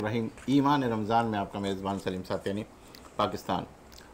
रहीम, ईमान रमज़ान में आपका मेज़बान सलीम सातियानी पाकिस्तान।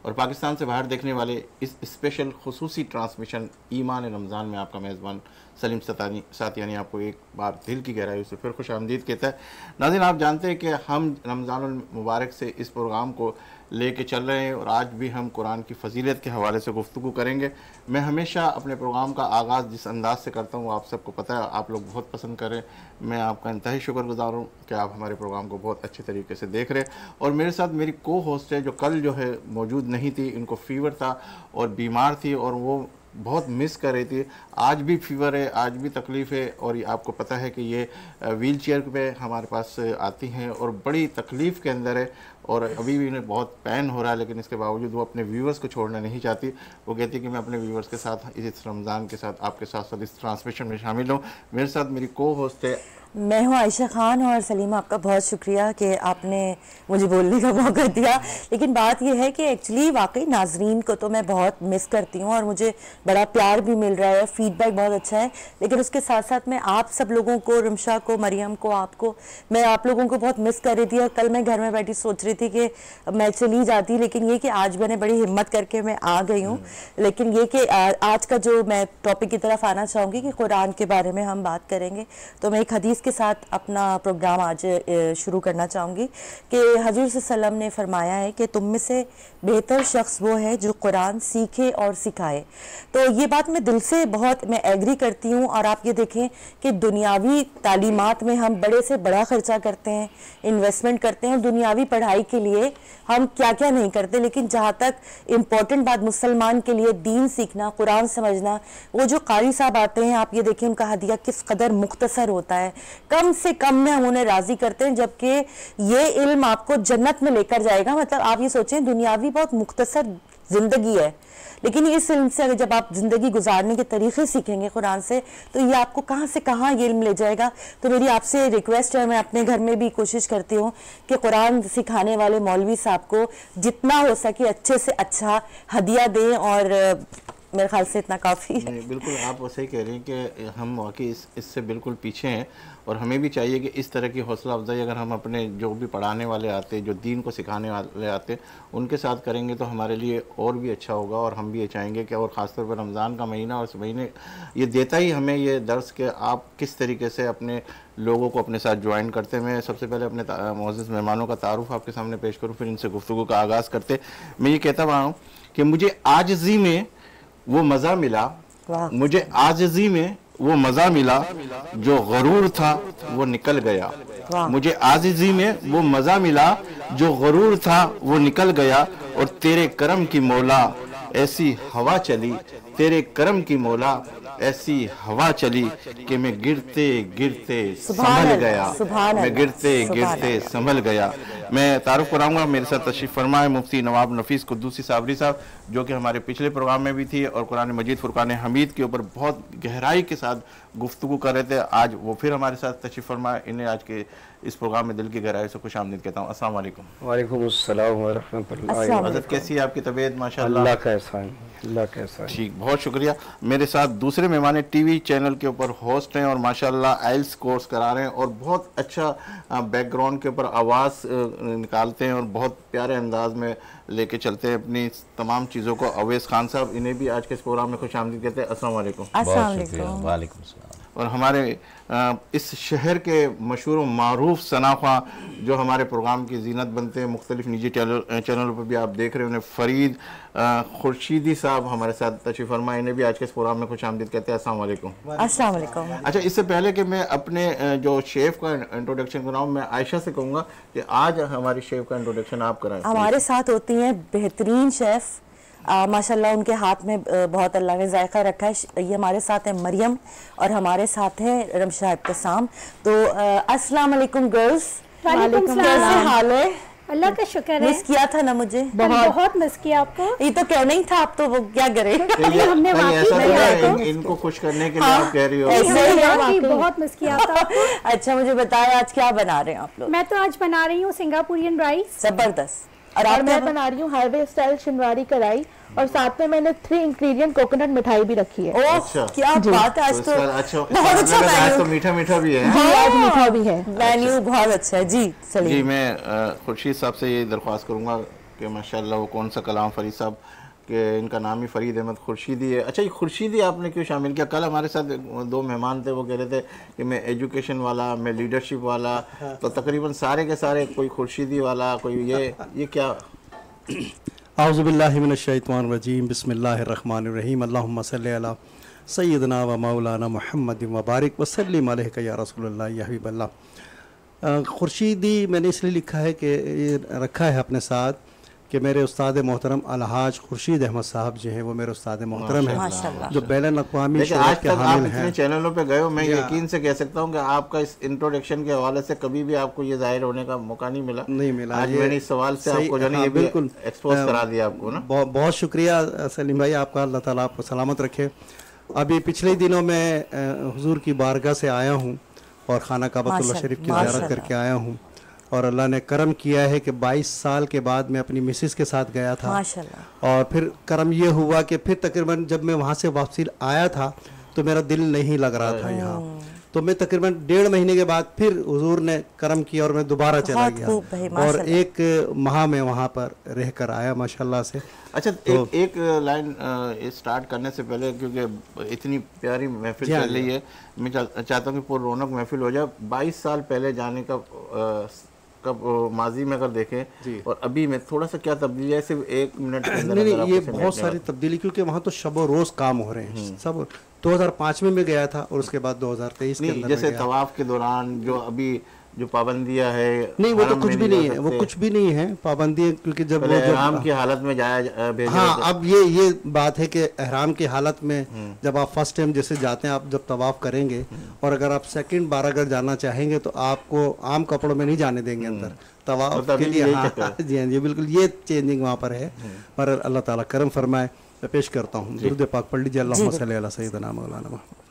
और पाकिस्तान से बाहर देखने वाले इस स्पेशल खसूसी ट्रांसमिशन ईमान रमज़ान में आपका मेज़बान सलीम सतानी सातियानी आपको एक बार दिल की गहराई से फिर खुश आमदीद कहता है। नाजिन, आप जानते हैं कि हम रमज़ान मुबारक से इस प्रोग्राम को लेके चल रहे हैं और आज भी हम कुरान की फजीलत के हवाले से गुफ्तु करेंगे। मैं हमेशा अपने प्रोग्राम का आगाज़ जिस अंदाज से करता हूँ, आप सबको पता है, आप लोग बहुत पसंद करें। मैं आपका इंतही शुक्रगुजार हूँ कि आप हमारे प्रोग्राम को बहुत अच्छे तरीके से देख रहे और मेरे साथ मेरी को होस्ट है जो कल जो है मौजूद नहीं थी, इनको फीवर था और बीमार थी और वो बहुत मिस कर रही थी। आज भी फीवर है, आज भी तकलीफ़ है और आपको पता है कि ये व्हील चेयर पर हमारे पास आती हैं और बड़ी तकलीफ़ के अंदर है और अभी भी उन्हें बहुत पैन हो रहा है, लेकिन इसके बावजूद वो अपने व्यूवर्स को छोड़ना नहीं चाहती। वो कहती कि मैं अपने व्यूवर्स के साथ, इस रमज़ान के साथ, आपके साथ साथ इस ट्रांसमिशन में शामिल हूँ। मेरे साथ मेरी को होस्ट है मैं हूँ आयशा खान और सलीमा आपका बहुत शुक्रिया कि आपने मुझे बोलने का मौका दिया। लेकिन बात यह है कि एक्चुअली वाकई नाजरीन को तो मैं बहुत मिस करती हूँ और मुझे बड़ा प्यार भी मिल रहा है फीडबैक बहुत अच्छा है। लेकिन उसके साथ साथ मैं आप सब लोगों को रमशा को मरियम को आपको मैं आप लोगों को बहुत मिस कर रही थी और कल मैं घर में बैठी सोच रही थी कि मैं चली जाती लेकिन ये कि आज मैंने बड़ी हिम्मत करके मैं आ गई हूँ। हम्म। लेकिन ये कि आज का जो मैं टॉपिक की तरफ़ आना चाहूँगी कि कुरान के बारे में हम बात करेंगे तो मैं एक हदीस के साथ अपना प्रोग्राम आज शुरू करना चाहूँगी कि हजूर सल्लम ने फरमाया है कि तुम में से बेहतर शख्स वो है जो कुरान सीखे और सिखाए। तो ये बात मैं दिल से बहुत, मैं एग्री करती हूँ और आप ये देखें कि दुनियावी तालीमत में हम बड़े से बड़ा खर्चा करते हैं इन्वेस्टमेंट करते हैं दुनियावी पढ़ाई के लिए हम क्या क्या नहीं करते, लेकिन जहाँ तक इम्पोर्टेंट बात मुसलमान के लिए दीन सीखना, कुरान समझना, वो जो कारी साहब आते हैं, आप ये देखें उनका हदिया किस कदर मुख्तसर होता है। कम से कम में हम उन्हें राज़ी करते हैं, जबकि ये इल्म आपको जन्नत में लेकर जाएगा। मतलब आप ये सोचें, दुनियावी बहुत मुख्तसर ज़िंदगी है। लेकिन इस इल्म से अगर जब आप ज़िंदगी गुजारने के तरीके सीखेंगे कुरान से तो ये आपको कहाँ से कहाँ ये इल्म ले जाएगा? तो मेरी आपसे रिक्वेस्ट है, मैं अपने घर में भी कोशिश करती हूँ कि कुरान सिखाने वाले मौलवी साहब को जितना हो सके अच्छे से अच्छा हदिया दें और मेरे ख्याल से इतना काफ़ी है। बिल्कुल, आप वैसे ही कह रहे हैं कि हम वाकई इस, इससे बिल्कुल पीछे हैं और हमें भी चाहिए कि इस तरह की हौसला अफजाई अगर हम अपने जो भी पढ़ाने वाले आते जो दीन को सिखाने वाले आते उनके साथ करेंगे तो हमारे लिए और भी अच्छा होगा और हम भी ये चाहेंगे कि और ख़ासतौर पर रमज़ान का महीना और इस महीने ये देता ही हमें ये दर्स कि आप किस तरीके से अपने लोगों को अपने साथ ज्वाइन करते मैं सबसे पहले अपने मोज़ मेहमानों का तारुफ आपके सामने पेश करूँ, फिर इनसे गुफ्तु का आगाज़ करते मैं ये कहता हुआ हूँ कि मुझे आजजी में वो मज़ा मिला। मुझे आजजी में वो मज़ा मिला जो गरूर था वो निकल गया। मुझे आजिजी में वो मज़ा मिला जो गरूर था वो निकल गया। और तेरे करम की मौला ऐसी हवा चली। तेरे करम की मौला ऐसी हवा चली कि मैं गिरते गिरते संभल गया। मैं गिरते गिरते संभल गया। मैं तारुफ कराऊँगा मेरे साथ तशरीफ़ फरमा है मुफ्ती नवाब नफीस कुद्दूसी साबरी साहब जो कि हमारे पिछले प्रोग्राम में भी थी और कुरान मजीद फुरकान हमीद के ऊपर बहुत गहराई के साथ गुफ्तु कर रहे थे। आज वो फिर हमारे साथ तशरीफ़ फरमा इन्हें आज के इस प्रोग्राम में दिल की गहराई से खुश आमदीद कहता हूँ। असल वालेकुम। हज़रत कैसी है आपकी तबीयत? माशा अल्लाह का एहसान अल्लाह का एहसान। ठीक बहुत शुक्रिया। मेरे साथ दूसरे मेहमान टीवी चैनल के ऊपर होस्ट हैं और माशाल्लाह आइल्स कोर्स करा रहे हैं और बहुत अच्छा बैकग्राउंड के ऊपर आवाज़ निकालते हैं और बहुत प्यारे अंदाज में लेके चलते हैं अपनी तमाम चीज़ों को। अवैस खान साहब इन्हें भी आज के इस प्रोग्राम में खुश आमदीद कहते हैं। असल वालेकुम। और हमारे इस शहर के मशहूर मरूफ सनाखा जो हमारे प्रोग्राम की जीनत बनते हैं मुख्तलिफ़ निजी चैनलों पर भी आप देख रहे हैं फरीद खुर्शीदी साहब हमारे साथ तशरीफ़ फरमा इन्हें भी आज के इस प्रोग्राम में खुश आमदीद कहते हैं। असल अच्छा इससे पहले कि मैं अपने जो शेफ़ का इंट्रोडक्शन कराऊँ मैं आयशा से कहूँगा कि आज हमारी शेफ़ का इंट्रोडक्शन आप कराएँ। हमारे साथ होती हैं बेहतरीन शेफ़ माशाल्लाह उनके हाथ में बहुत अल्लाह ने जायका रखा है। ये हमारे साथ है मरियम और हमारे साथ है रमशा इब्तसाम तो अस्सलाम वालेकुम गर्ल्स। कैसे हाल है? अल्लाह का शुक्र है। मिस किया था ना मुझे? बहुत। बहुत मिस किया आपको। ये तो कहना ही था? आप तो वो क्या करे? तो हमने वाकई इनको खुश करने के लिए आप कह रही हो। ऐसे बहुत मिस किया था अच्छा मुझे बताया आज क्या बना रहे हैं आप लोग? मैं तो आज बना रही हूँ सिंगापुरियन राइस। ज़बरदस्त। और और मैं बना रही हूँ हाईवे स्टाइल शिनवारी कढ़ाई। और साथ में मैंने थ्री इंग्रेडिएंट कोकोनट मिठाई भी रखी है। ओह अच्छा। क्या बात है तो आज तो अच्छा बहुत अच्छा इसका आज तो मीठा मीठा भी है। जी आज मीठा भी है। मेन्यू बहुत अच्छा है। जी जी मैं खुर्शीद साहब से ये दरख्वास्त करूँगा कि माशाल्लाह वो कौन सा कलाम फरीद साहब के इनका नाम ही फरीद अहमद खुर्शीदी है। अच्छा ये खुर्शीदी आपने क्यों शामिल किया? कल हमारे साथ दो मेहमान थे वो कह रहे थे कि मैं एजुकेशन वाला मैं लीडरशिप वाला तो तकरीबन सारे के सारे कोई खुर्शीदी वाला कोई ये ये क्या? आउज़बिल्लिमिनशैतवानरजीम बसमीम अल्लाम सदना व मौलाना महमद वबारक वसलम या रसूलुल्लाह हबीबल्ला खुर्शीदी मैंने इसलिए लिखा है कि रखा है अपने साथ कि मेरे उस्ताद मोहतरम अलहाज खुर्शीद अहमद साहब जो हैं वो मेरे उस्ताद मोहतरम हैं जो बैन अवी आज के तक आप इतने चैनलों पे गए हो मैं यकीन से कह सकता हूँ कि आपका इस इंट्रोडक्शन के हवाले से कभी भी आपको ये ज़ाहिर होने का मौका नहीं मिला। नहीं मिला आज मैंने इस सवाल से आपको है ये बिल्कुल। एक्सपोज करा दिया आपको ना। बहुत शुक्रिया सलीम भाई आपका अल्लाह ताला आपको सलामत रखे। अभी पिछले दिनों में हजूर की बारगाह से आया हूँ और खाना काबतुल्ला शरीफ की। ज़्यारत करके आया हूँ। और अल्लाह ने करम किया है कि 22 साल के बाद मैं अपनी मिसिस के साथ गया था। माशाल्लाह। और फिर करम ये हुआ कि फिर तकरीबन जब मैं वहाँ से वापसी आया था तो मेरा दिल नहीं लग रहा था यहाँ। तो मैं तकरीबन डेढ़ महीने के बाद फिर हुजूर ने करम किया और मैं दोबारा चला गया। और एक माह में वहाँ पर रह कर आया माशाल्लाह से। अच्छा तो, एक एक लाइन स्टार्ट करने से पहले क्योंकि इतनी प्यारी महफिल हाँ, चल रही है। मैं चाहता हूँ कि पूरी रौनक महफिल हो जाए। 22 साल पहले जाने का अ, अ, माजी में अगर देखें और अभी में थोड़ा सा क्या तब्दीली है सिर्फ़ एक मिनट नहीं ये बहुत सारी तब्दीली क्योंकि वहाँ तो शब रोज काम हो रहे हैं। सब 2005 में मैं गया था और उसके बाद 2023 के अंदर जैसे तवाफ के दौरान जो अभी जो पाबंदियाँ है नहीं वो तो कुछ भी नहीं है वो कुछ भी नहीं है पाबंदी है क्योंकि जब वो जब एहराम की हालत में जाया जा- भेजा हाँ जाता- अब ये ये बात है कि एहराम की हालत में हम्म। जब आप फ़र्स्ट टाइम जैसे जाते हैं आप जब तवाफ करेंगे और अगर आप सेकंड बार अगर जाना चाहेंगे तो आपको आम कपड़ों में नहीं जाने देंगे अंदर। तवाफ मतलब के लिए हाँ जी हाँ जी बिल्कुल ये चेंजिंग वहाँ पर है। पर अल्लाह ताला करम फरमाए मैं पेश करता हूँ। दुरुद पाक पढ़ लीजिए अल्लाह सल्लि अला सैयदना मौलाना मुहम्मद।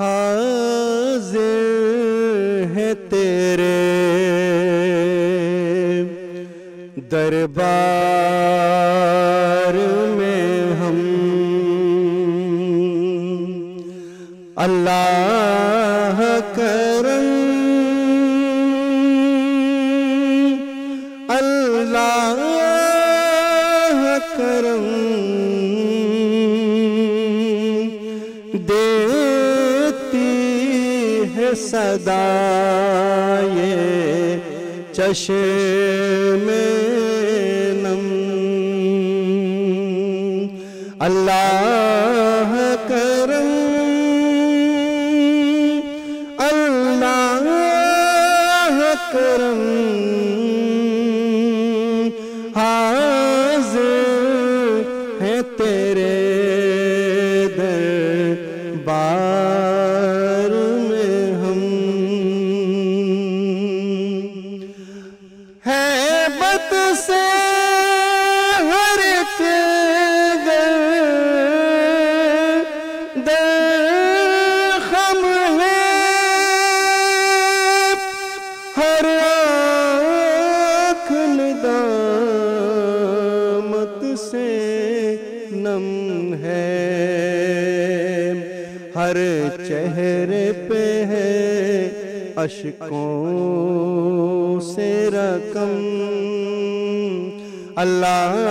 हाजिर है तेरे दरबार में हम अल्लाह सदा ये में नम। अल्लाह हर नदामत से नम है। हर चेहरे पे है अशकों से रकम। अल्लाह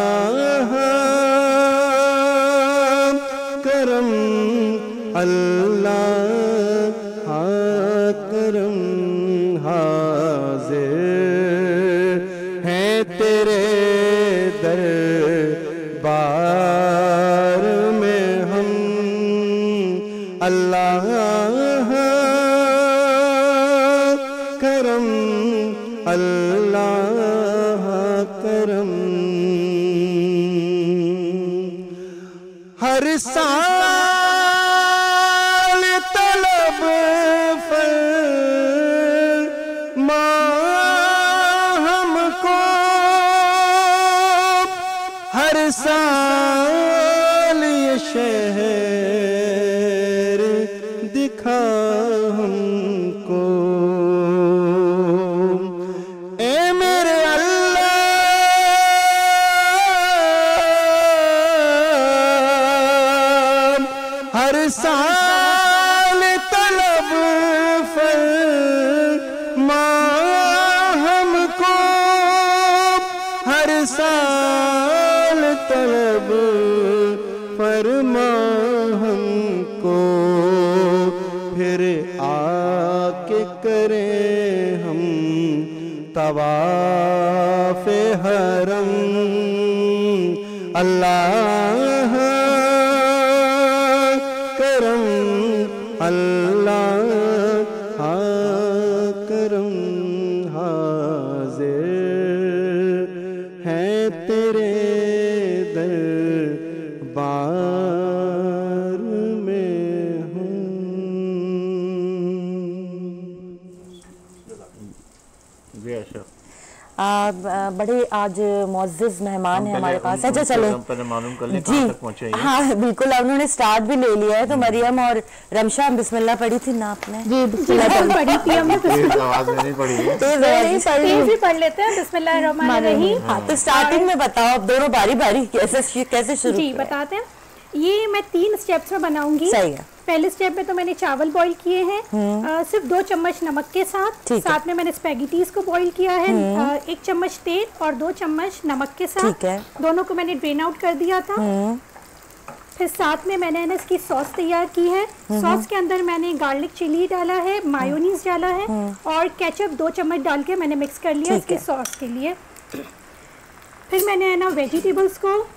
आ, बड़े आज मोजिज मेहमान हम हैं हमारे पास। अच्छा चलो। हम पहले मालूम कर लें कहाँ तक पहुँचे ये। हाँ बिल्कुल अब उन्होंने स्टार्ट भी ले लिया है तो मरियम और रमशा बिस्मिल्लाह पढ़ी थी ना आपने? जी बिस्मिल्लाह पढ़ी थी हमने तेज आवाज़ में नहीं पड़ी है। भी पढ़। लेते हैं हाँ तो स्टार्टिंग में बताओ अब दोनों बारी बारी कैसे कैसे शुरू जी बताते हैं। ये मैं तीन स्टेप्स में बनाऊँगी। सही है। पहले स्टेप में तो मैंने चावल बॉईल किए हैं। अ, सिर्फ़ दो चम्मच नमक के साथ। साथ में मैंने स्पेगेटीज को बॉईल किया है। अ, एक चम्मच तेल और दो चम्मच नमक के साथ। ठीक है। दोनों को मैंने ड्रेन आउट कर दिया था। फिर साथ में मैंने ना इसकी सॉस तैयार की है। सॉस के अंदर मैंने गार्लिक चिली डाला है मायोनीज डाला है और केचप दो चम्मच डाल के मैंने मिक्स कर लिया इसके सॉस के लिए। फिर मैंने है ना वेजिटेबल्स को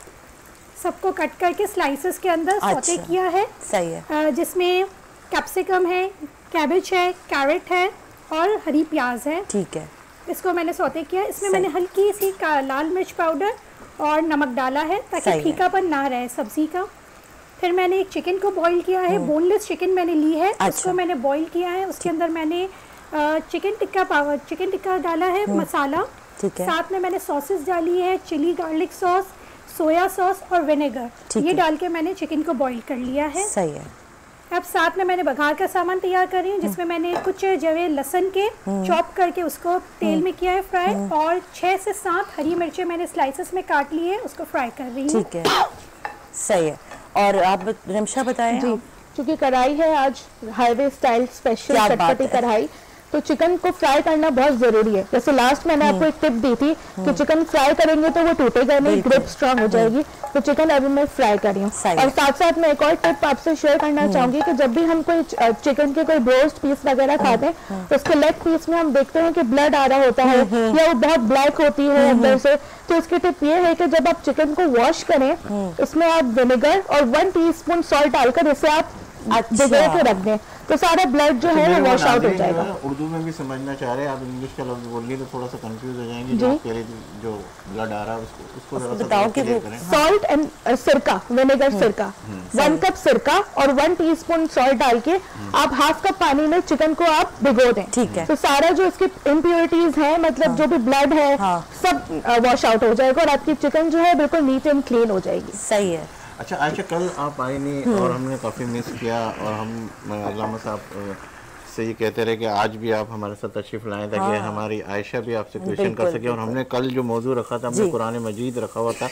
सबको कट करके स्लाइसेस के अंदर सौते अच्छा। किया है। सही है। जिसमें कैप्सिकम है कैबेज है कैरेट है और हरी प्याज है। ठीक है। इसको मैंने सौते किया। इसमें मैंने हल्की सी लाल मिर्च पाउडर और नमक डाला है ताकि। फीकापन ना रहे सब्ज़ी का। फिर मैंने एक चिकन को बॉईल किया है। बोनलेस चिकन मैंने ली है। अच्छा। उसको मैंने बॉईल किया है। उसके अंदर मैंने chicken tikka power chicken tikka डाला है मसाला। ठीक है। साथ में मैंने सॉसेस डाली है chilli garlic sauce soya sauce और विनेगर। ये डाल के मैंने चिकन को बॉईल कर लिया है। सही है। अब साथ में मैंने बघार का सामान तैयार कर रही हूँ जिसमें मैंने कुछ जवे लहसन के चॉप करके उसको तेल में किया है फ्राई और छः से सात हरी मिर्चें मैंने स्लाइसेस में काट ली है उसको फ्राई कर रही हूँ। ठीक है। सही है। और आप रमशा बताएँ जी क्योंकि कढ़ाई है आज हाईवे स्टाइल स्पेशल। कढ़ाई। तो चिकन को फ्राई करना बहुत ज़रूरी है। जैसे लास्ट मैंने आपको एक टिप दी थी कि चिकन फ्राई करेंगे तो वो टूटेगा नहीं ग्रिप स्ट्रांग हो जाएगी। तो चिकन अभी मैं फ्राई कर रही हूँ। और साथ साथ मैं एक और टिप आपसे शेयर करना चाहूँगी कि जब भी हम कोई चिकन के कोई ब्रोस्ट पीस वगैरह खाते हैं तो उसके लेग पीस में हम देखते हैं कि ब्लड आ रहा होता है या वो बहुत ब्लैक होती है अंदर से। तो उसकी टिप ये है कि जब आप चिकन को वॉश करें उसमें आप विनेगर और वन टी स्पून सॉल्ट डालकर इसे आप अच्छा। के रख दें तो सारा ब्लड जो है मेरे वो वॉश आउट हो जाएगा। उर्दू में भी समझना चाह रहे हैं आप इंग्लिश का लफ्ज बोलिए तो थोड़ा सा कंफ्यूज हो जाएँगे जो। जी। ब्लड आ रहा है उसको उसको बताओ कि सॉल्ट एंड सिरका विनेगर सिरका। वन कप सिरका और वन टीस्पून सॉल्ट डाल के आप हाफ़ कप पानी में चिकन को आप भिगो दें। ठीक है। तो सारा जो इसकी इम्प्योरिटीज है मतलब जो भी ब्लड है हाँ। सब वॉश आउट हो जाएगा और आपकी चिकन जो है बिल्कुल नीट एंड क्लीन हो जाएगी। सही है। अच्छा आयशा कल आप आई नहीं और हमने काफ़ी मिस किया और हम अ, अल्लामा साहब से ये कहते रहे कि आज भी आप हमारे साथ तशरीफ़ लाएँ ताकि हाँ। हमारी आयशा भी आपसे क्वेश्चन कर सके और हमने कल जो मौजू रखा था हमने। कुरान मजीद रखा हुआ था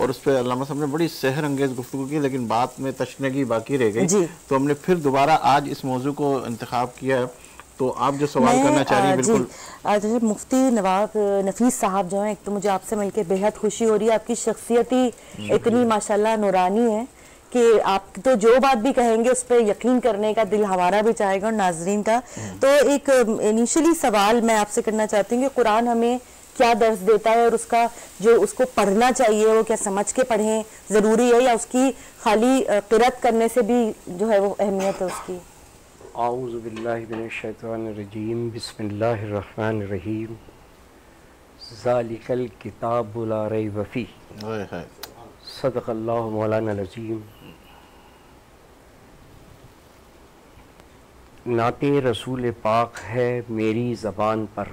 और उस पर अल्लामा साहब ने बड़ी सहर अंगेज गुफ्तु की लेकिन बात में तशनगी बाकी रह गई। तो हमने फिर दोबारा आज इस मौजू को इंतखब किया है। तो आप जो सवाल करना चाह रही है बिल्कुल। जैसे मुफ्ती नवाब नफीस साहब जो हैं एक तो मुझे आपसे मिलकर बेहद खुशी हो रही है। आपकी शख्सियत ही इतनी माशाल्लाह नूरानी है कि आप तो जो बात भी कहेंगे उस पर यकीन करने का दिल हमारा भी चाहेगा और नाजरीन का तो एक इनिशियली सवाल मैं आपसे करना चाहती हूँ कि कुरान हमें क्या दर्ज देता है और उसका जो उसको पढ़ना चाहिए वो क्या समझ के पढ़ें ज़रूरी है या उसकी खाली किरत करने से भी जो है वो अहमियत है उसकी? आउज़बिल्लिमिनशैतानिर्रजीम बिस्मिल्लाहिर्रहमानिर्रहीम ज़ालिकल किताबु ला रैब फ़ीह ओए हाय। सदक़ल्लाहु मौलाना अज़ीम नाते रसूल पाक है मेरी ज़बान पर।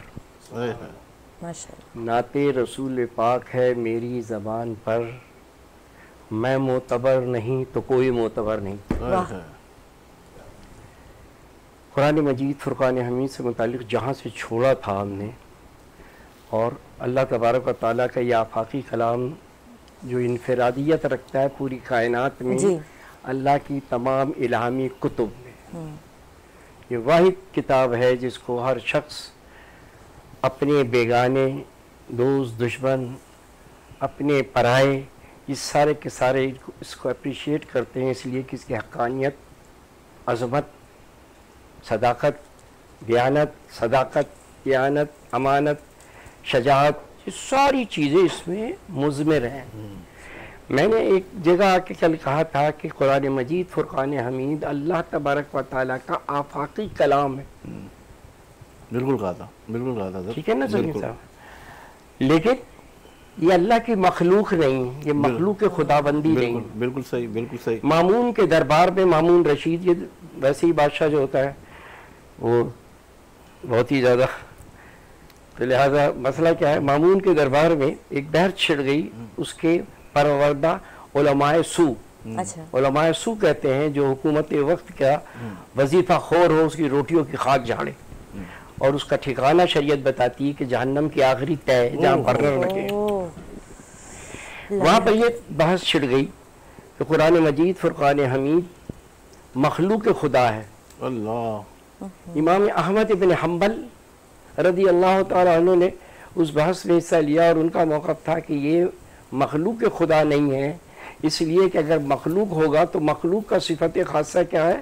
नाते रसूल पाक है मेरी ज़बान पर। मैं मोतबर नहीं तो कोई मोतबर नहीं। कुरान मजीद फ़ुरक़ान हमीद से मुतल जहाँ से छोड़ा था हमने और अल्लाह तबारक ताली का यह आफाकी कलाम जो इनफरादियत रखता है पूरी कायनात में अल्लाह की तमाम इलामी कुतुब में। ये वाहिद किताब है जिसको हर शख्स अपने बेगाने दोस्त दुश्मन अपने पराए ये सारे के सारे इसको- अप्रिशिएट करते हैं इसलिए कि इसकी हक्कानियत अजमत सदाकत बयानत सदाकत बयानत अमानत शजात ये सारी चीज़ें इसमें मुजमर हैं। मैंने एक जगह आके कल कहा था कि कुरान मजीद फुरक़ान हमीद अल्लाह तबारक व ताली का आफाकी कलाम है। बिल्कुल कहा था बिल्कुल कहा था ठीक है ना। साहब? लेकिन ये अल्लाह की मखलूक नहीं है ये मखलूक खुदाबंदी नहीं। बिल्कुल सही बिल्कुल सही। मामून के दरबार में मामून रशीद ये वैसे ही बादशाह जो होता है वो बहुत ही ज़्यादा तो लिहाजा मसला क्या है मामून के दरबार में एक बहर छिड़ गई उसके परवरदा उलमाए सू। अच्छा। सू कहते हैं जो हुकूमत वक्त का वजीफा खोर हो उसकी रोटियों की खाक झाड़े। और उसका ठिकाना शरीयत बताती है कि जहन्नम की आखिरी तय जहाँ मर्र लगे। वहाँ पर यह बहस छिड़ गई कि कुरान मजीद फुरक़ान हमीद मखलूक खुदा है। अल्लाह। इमाम अहमद इबन हम्बल रदी अल्लाह ताला ने उस बहस में हिस्सा लिया और उनका मौक़ था कि ये मखलूक खुदा नहीं है। इसलिए कि अगर मखलूक होगा तो मखलूक का सिफत खासा क्या है?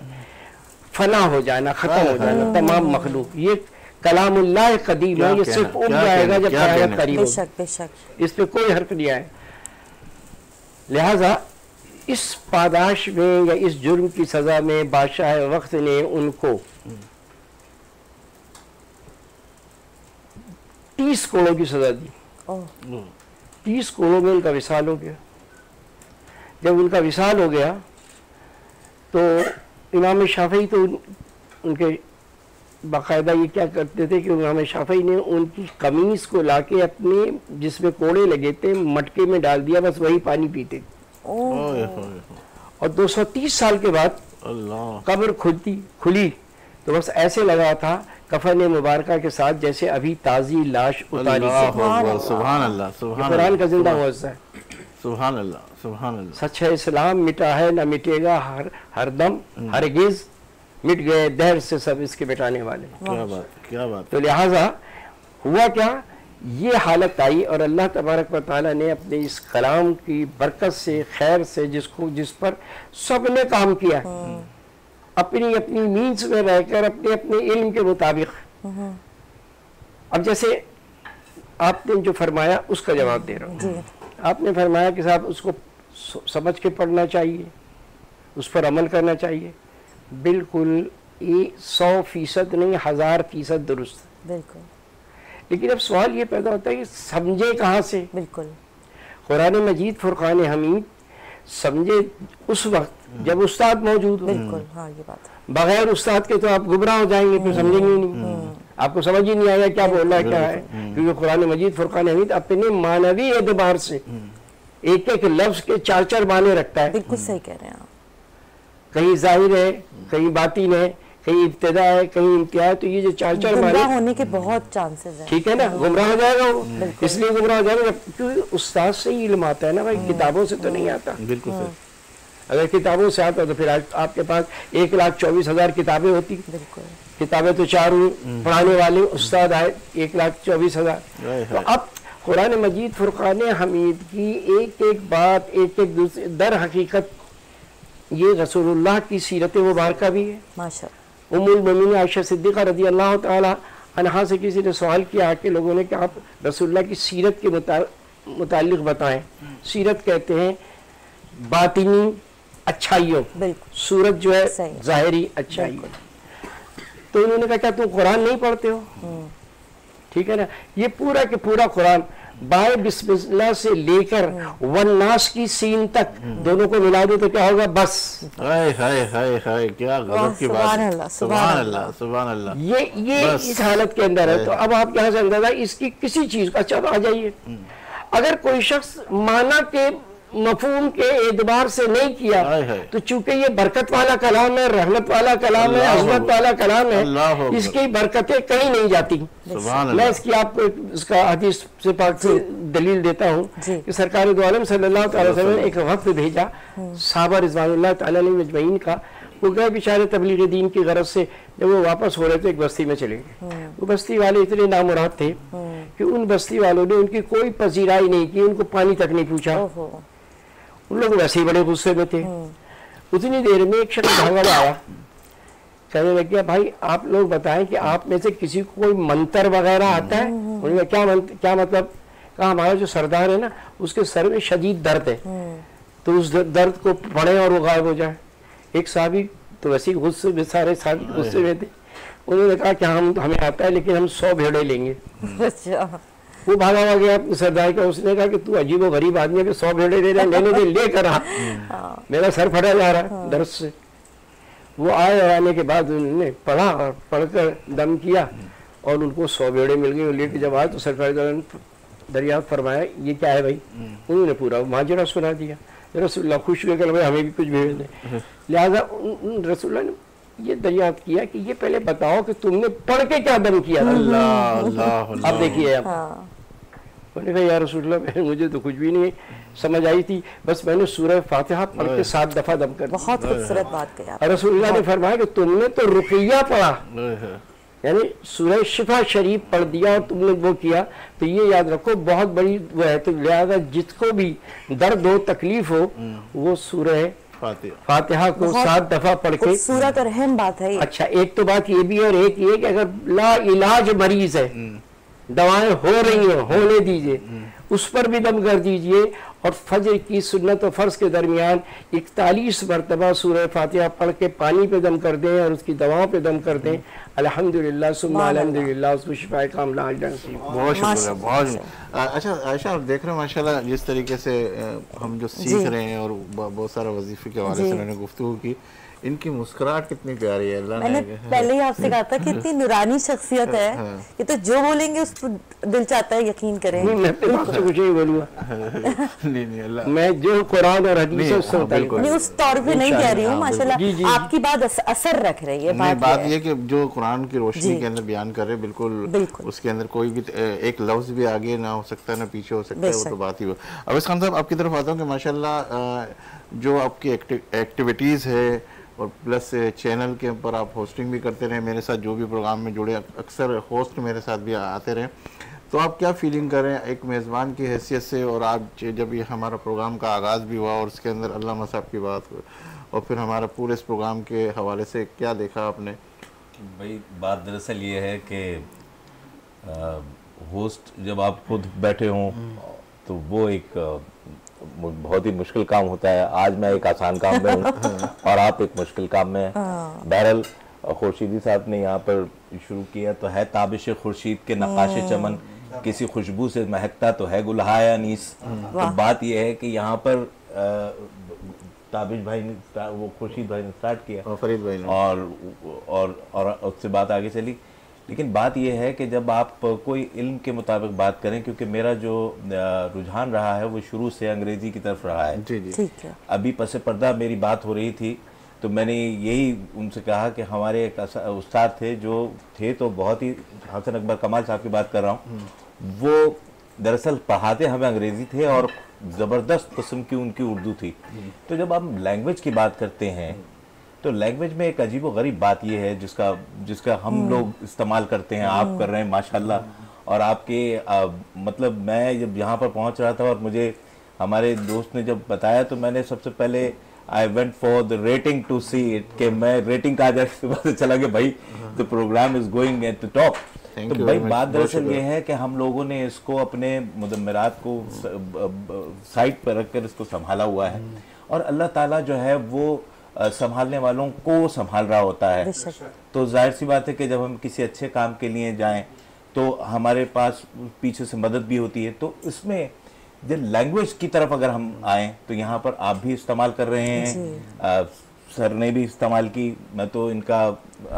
फना हो जाना ख़त्म हो जाना तमाम मखलूक। ये कलामुल्लाह कदीम है ये सिर्फ़ उग जाएगा जब क्या करीब बेशक बेशक। इस पर कोई हर्क नहीं आए लिहाजा इस पादाश में या इस जुर्म की सजा में बादशाह वक्त ने उनको तीस करोड़ की सजा दी। तीस करोड़ में उनका विशाल हो गया। जब उनका विशाल हो गया तो इमाम शाफी तो उन, उनके बाकायदा ये क्या करते थे कि इमाम शाफी ने उनकी कमीज को लाके अपने जिसमें कोड़े लगे थे मटके में डाल दिया बस वही पानी पीते थे। और 230 साल के बाद कब्र खुलती खुली। तो बस ऐसे लगा था कफन मुबारक के साथ जैसे अभी ताज़ी लाश उतारी अल्लाह कुरान का ज़िंदा मुआवजा है अल्लाह अल्लाह सच है इस्लाम मिटा है न मिटेगा हर हरदम हरगिज मिट गए दहर से सब इसके मिटाने वाले। क्या बात क्या बात। तो लिहाजा हुआ क्या ये हालत आई और अल्लाह तबारक व ताली ने अपने इस कलाम की बरकत से खैर से जिसको जिस पर सबने काम किया अपनी अपनी मीन्स में रहकर अपने अपने इल्म के मुताबिक। अब जैसे आपने जो फरमाया उसका जवाब दे रहा हूँ। आपने फरमाया कि साहब उसको समझ के पढ़ना चाहिए उस पर अमल करना चाहिए। बिल्कुल ये सौ फ़ीसद नहीं हज़ार फ़ीसद दुरुस्त। बिल्कुल। लेकिन अब सवाल ये पैदा होता है कि समझे कहाँ से? बिल्कुल। कुरान मजीद फुरकान हमीद समझे उस वक्त जब उस्ताद मौजूद हो। बिल्कुल हाँ ये बात बगैर उस्ताद के तो आप गुमराह हो जाएँगे फिर समझेंगे ही नहीं। आपको समझ ही नहीं आएगा क्या बोल रहा है क्या है। क्योंकि कुरान मजीद फुरकान हमीद अपने मानवी एतबार से एक एक लफ्ज के चार चार माने रखता है। बिल्कुल सही कह रहे हैं आप। कहीं ज़ाहिर है कहीं बातिन है कहीं इब्तदा है कहीं इम्तिया है तो ये जो चार चार माने होने के बहुत चांसेस हैं। ठीक है ना? गुमराह हो जाएगा वो। इसलिए गुमराह हो जाएगा क्योंकि उस्ताद से ही इल्म आता है ना भाई किताबों से तो नहीं आता। बिल्कुल सही। अगर किताबों से आता तो फिर आज आपके पास एक लाख चौबीस हज़ार किताबें होती किताबें तो चार पढ़ाने वाले उस्ताद आए एक लाख चौबीस हज़ार। तो अब कुरान मजीद फुरकान हमीद की एक एक बात एक एक दूसरे दर हकीकत ये रसूलुल्लाह की सीरत मुबारक भी है। माशा उमुल मोमिन आयशा सिद्दीक़ा रदी अल्लाह अनहा से किसी ने सवाल किया आके लोगों ने कि आप रसूलुल्लाह की सीरत के मुता- मुतालिक बताएँ। सीरत कहते हैं बातिनी अच्छाइयों बिल्कुल। सूरत जो है। जाहिरी अच्छाई तो उन्होंने कहा क्या तुम कुरान नहीं पढ़ते हो? ठीक है ना? ये पूरा के पूरा कुरान बाय बिस्मिल्लाह से लेकर वन्नास की सीन तक दोनों को मिला दो तो क्या होगा? बस। हाय हाय हाय हाय क्या गजब की बात सुभान अल्लाह, सुभान सुभान अल्लाह ये ये इस हालत के अंदर है तो अब आप यहाँ से अंदाज़ा इसकी किसी चीज़ का अच्छा आ जाइए। अगर कोई शख्स माना के मफहूम के एतबार से नहीं किया। तो चूँकि ये बरकत वाला कलाम है रहमत वाला कलाम है अजमत वाला कलाम है इसकी बरकतें कहीं नहीं जाती। मैं इसकी आपको इसका हदीस से पाक से दलील देता हूँ कि सरकार दो आलम सल्लल्लाहु अलैहि वसल्लम ने एक वक्त भेजा साहबा ताला अलैहि मजमईन का। वो गए बेचारे तबलीग दीन की गरज से जब वो वापस हो रहे थे एक बस्ती में चले गए। वो बस्ती वाले इतने नामुराद थे कि कि उन बस्ती वालों ने उनकी कोई पजीराई नहीं की उनको पानी तक नहीं पूछा। उन लोग वैसे ही बड़े गुस्से में थे उतनी देर में एक शख्स भागा आया कहने लग गया भाई आप लोग बताएँ कि आप में से किसी को कोई मंत्र वगैरह आता है उन्होंने क्या मंत्र क्या मतलब कहा हमारा जो सरदार है ना उसके सर में शदीद दर्द है तो उस दर्द को पढ़े और वो गायब हो जाए एक साहबी तो वैसे ही गुस्से में सारे साहबी गुस्से में थे उन्होंने कहा कि हम हमें आता है लेकिन हम सौ भेड़े लेंगे अच्छा वो भागा हुआ गया अपने सरदार का उसने कहा कि तू अजीब गरीब आदमी है कि सौ भेड़े दे रहे लेने दे लेकर आ। मेरा सर फटा जा रहा है दर्द से। वो आए आने के बाद उन्होंने पढ़ा और पढ़कर दम किया और उनको सौ भेड़े मिल गए। लेके जब आए तो सरकारी दौरान दरियाफ्त फरमाया ये क्या है भाई? उन्होंने पूरा माजरा सुना दिया। रसुल्ला खुश हुए कल भाई हमें भी कुछ भेज दे। लिहाजा उन- रसुल्ला ने ये दरियाफ्त किया कि ये पहले बताओ कि तुमने पढ़ के क्या दम किया? था अल्लाह अल्लाह अब देखिए आप। हाँ। मैंने कहा यार रसूलुल्लाह मैं- मुझे तो कुछ भी नहीं समझ आई थी। बस मैंने सूरह फातिहा पढ़ के सात दफ़ा दम कर बहुत खूबसूरत बात कही और ने फरमाया कि तुमने तो रुकिया पढ़ा। यानी सूरह शिफा शरीफ पढ़ दिया और तुमने वो किया तो ये याद रखो बहुत बड़ी वो है तो लिहाजा जिसको भी दर्द हो तकलीफ़ हो वो सूरह फातिहा। फातिहा को सात दफ़ा पढ़ के खूबसूरत और अहम बात है अच्छा एक तो बात ये भी है और एक ये कि अगर ला इलाज मरीज़ है दवाएँ हो रही हैं होने दीजिए। उस पर भी दम कर दीजिए और फजर की सुन्नत और फ़र्ज़ के दरमियान इकतालीस मरतबा सूरह फातिहा पढ़ के पानी पे दम कर दें और उसकी दवाओं पे दम कर दें। अल्हम्दुलिल्लाह सुम्मा अल्हम्दुलिल्लाह उसको शिफाए कामला अजर बहुत शुक्रिया बहुत अच्छा आयशा आप देख रहे हो माशाल्लाह जिस तरीके से हम जो सीख रहे हैं और बहुत सारा वजीफे के हवाले से मैंने गुफ्तु की। इनकी मुस्कुराहट कितनी प्यारी है मैंने पहले ही आपसे कहा था कि इतनी नूरानी शख्सियत है हाँ। कि तो जो बोलेंगे उस पर दिल चाहता है यकीन करें। नहीं मैं अपने से कुछ नहीं बोलूँगा। नहीं नहीं अल्लाह। मैं जो कुरान और हदीस है नहीं, उससे हाँ, नहीं उस तौर पे नहीं कह रही हूँ हाँ, माशाल्लाह। आपकी बात अस, असर रख रही है नहीं बात, बात ये है। कि जो कुरान की रोशनी के अंदर बयान कर रहे बिल्कुल बिल्कुल। उसके अंदर कोई भी एक लफ्ज भी आगे ना हो सकता है ना पीछे हो सकता है वो तो बात ही हो अवैस खान साहब आपकी तरफ़ आता हूँ कि माशाल्लाह जो आपकी एक्टिविटीज़ है और प्लस चैनल के ऊपर आप होस्टिंग भी करते रहे मेरे साथ जो भी प्रोग्राम में जुड़े अक्सर होस्ट मेरे साथ भी आते रहे। तो आप क्या फीलिंग कर रहे हैं एक मेज़बान की हैसियत से और आप जब ये हमारा प्रोग्राम का आगाज़ भी हुआ और उसके अंदर अल्लाह साहब की बात हुई और फिर हमारा पूरे इस प्रोग्राम के हवाले से क्या देखा आपने? भाई बात दरअसल ये है कि होस्ट जब आप खुद बैठे हों तो वो एक बहुत ही मुश्किल काम होता है। आज मैं एक आसान काम में हूँ और आप एक मुश्किल काम में हैं। बहरहाल खुर्शीदी साहब ने यहाँ पर शुरू किया तो है ताबिश खुर्शीद के नकाश चमन। किसी खुशबू से महकता तो है गुलहाया नीस तो बात यह है कि यहाँ पर ताबिश भाई ने वो खुर्शीद भाई ने स्टार्ट किया। और फरीद भाई ने। और और और उससे बात आगे चली। लेकिन बात यह है कि जब आप कोई इल्म के मुताबिक बात करें क्योंकि मेरा जो रुझान रहा है वो शुरू से अंग्रेज़ी की तरफ़ रहा है। जी जी। ठीक है। अभी पस पर्दा मेरी बात हो रही थी तो मैंने यही उनसे कहा कि हमारे एक उस्ताद थे जो थे तो बहुत ही हसन अकबर कमाल साहब की बात कर रहा हूँ। वो दरअसल पढ़ाते हमें अंग्रेज़ी थे और ज़बरदस्त किस्म की उनकी उर्दू थी। तो जब हम लैंग्वेज की बात करते हैं तो लैंग्वेज में एक अजीब व गरीब बात यह है जिसका जिसका हम लोग इस्तेमाल करते हैं आप कर रहे हैं माशाल्लाह। और आपके आ, मतलब मैं जब यहाँ पर पहुँच रहा था और मुझे हमारे दोस्त ने जब बताया तो मैंने सबसे पहले I went for the rating to see it कि मैं रेटिंग का आधार से पता चला कि भाई the program is going at the top तो भाई बात दरअसल ये है कि हम लोगों ने इसको अपने मुदम्मरात को स- ब- ब- साइड पर रखकर इसको संभाला हुआ है। और अल्लाह ताला जो है वो संभालने वालों को संभाल रहा होता है। तो ज़ाहिर सी बात है कि जब हम किसी अच्छे काम के लिए जाएँ तो हमारे पास पीछे से मदद भी होती है। तो इसमें जब लैंग्वेज की तरफ़ अगर हम आए तो यहाँ पर आप भी इस्तेमाल कर रहे हैं। सर ने भी इस्तेमाल की मैं तो इनका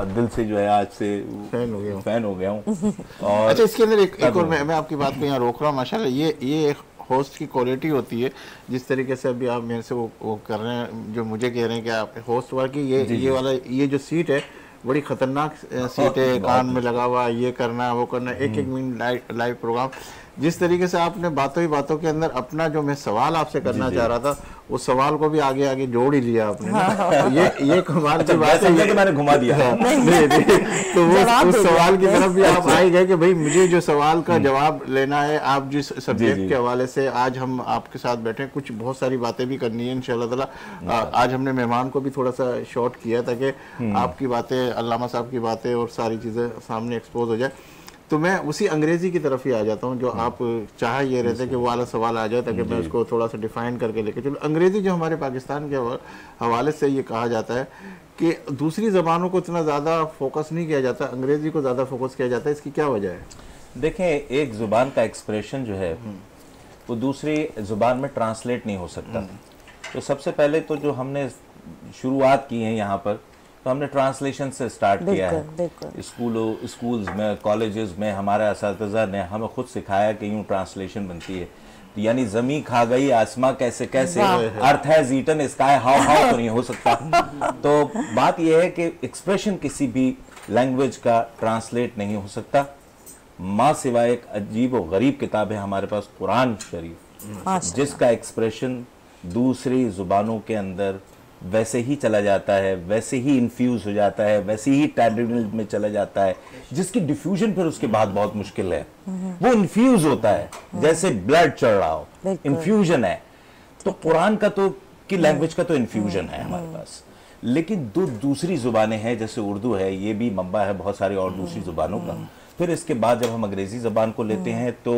दिल से जो है आज से फ़ैन हो गया हूँ। फ़ैन हो गया हूँ। और अच्छा इसके अंदर एक, एक और मैं, मैं आपकी बात को यहाँ रोक रहा हूँ माशाल्लाह ये ये एक होस्ट की क्वालिटी होती है जिस तरीके से अभी आप मेरे से वो, वो कर रहे हैं जो मुझे कह रहे हैं कि आप होस्ट वाला की ये ये वाला ये जो सीट है बड़ी खतरनाक सीट है कान में लगा हुआ ये करना है, वो करना एक एक मिनट लाइव प्रोग्राम जिस तरीके से आपने बातों ही बातों के अंदर अपना जो मैं सवाल आपसे करना चाह रहा था उस सवाल को भी आगे आगे जोड़ ही लिया आपने। ना। ये ये कमाल की अच्छा, बात है कि मैंने घुमा दिया। हाँ, नहीं। नहीं तो वो उस सवाल की तरफ़ भी आप आए गए कि भाई मुझे जो सवाल का जवाब लेना है आप जिस सब्जेक्ट के हवाले से आज हम आपके साथ बैठे कुछ बहुत सारी बातें भी करनी है इंशाल्लाह ताला। आ, आज हमने मेहमान को भी थोड़ा सा शॉर्ट किया ताकि आपकी बातें अल्लामा साहब की बातें और सारी चीज़ें सामने एक्सपोज हो जाए। तो मैं उसी अंग्रेज़ी की तरफ़ ही आ जाता हूँ जो आप चाह ये रहते कि वो वाला सवाल आ जाए ताकि मैं उसको थोड़ा सा डिफाइन करके लेके चलो। अंग्रेज़ी जो हमारे पाकिस्तान के हवाले से ये कहा जाता है कि दूसरी ज़बानों को इतना ज़्यादा फोकस नहीं किया जाता अंग्रेज़ी को ज़्यादा फोकस किया जाता है इसकी क्या वजह है? देखें एक ज़ुबान का एक्सप्रेशन जो है वो दूसरी ज़ुबान में ट्रांसलेट नहीं हो सकता। तो सबसे पहले तो जो हमने शुरुआत की है यहाँ पर तो हमने ट्रांसलेशन से स्टार्ट किया है। स्कूलों स्कूल्स में कॉलेजेस में हमारे इस ने हमें खुद सिखाया कि यूँ ट्रांसलेशन बनती है। तो यानी जमी खा गई आसमां कैसे कैसे? Earth has eaten sky how how तो नहीं हो सकता। तो बात यह है कि एक्सप्रेशन किसी भी लैंग्वेज का ट्रांसलेट नहीं हो सकता। माँ सिवाय एक अजीब और गरीब किताब है हमारे पास कुरान शरीफ। जिसका एक्सप्रेशन दूसरी जुबानों के अंदर वैसे ही चला जाता है वैसे ही इन्फ्यूज हो जाता है वैसे ही टैडरिनल में चला जाता है जिसकी डिफ्यूजन फिर उसके बाद बहुत मुश्किल है। वो इन्फ्यूज होता है जैसे ब्लड चढ़ रहा हो इन्फ्यूजन है। तो कुरान का तो की लैंग्वेज का तो इन्फ्यूजन है हमारे पास। लेकिन दो दूसरी जुबानें हैं जैसे उर्दू है ये भी मब्बा है बहुत सारी और दूसरी जुबानों का। फिर इसके बाद जब हम अंग्रेज़ी जबान को लेते हैं तो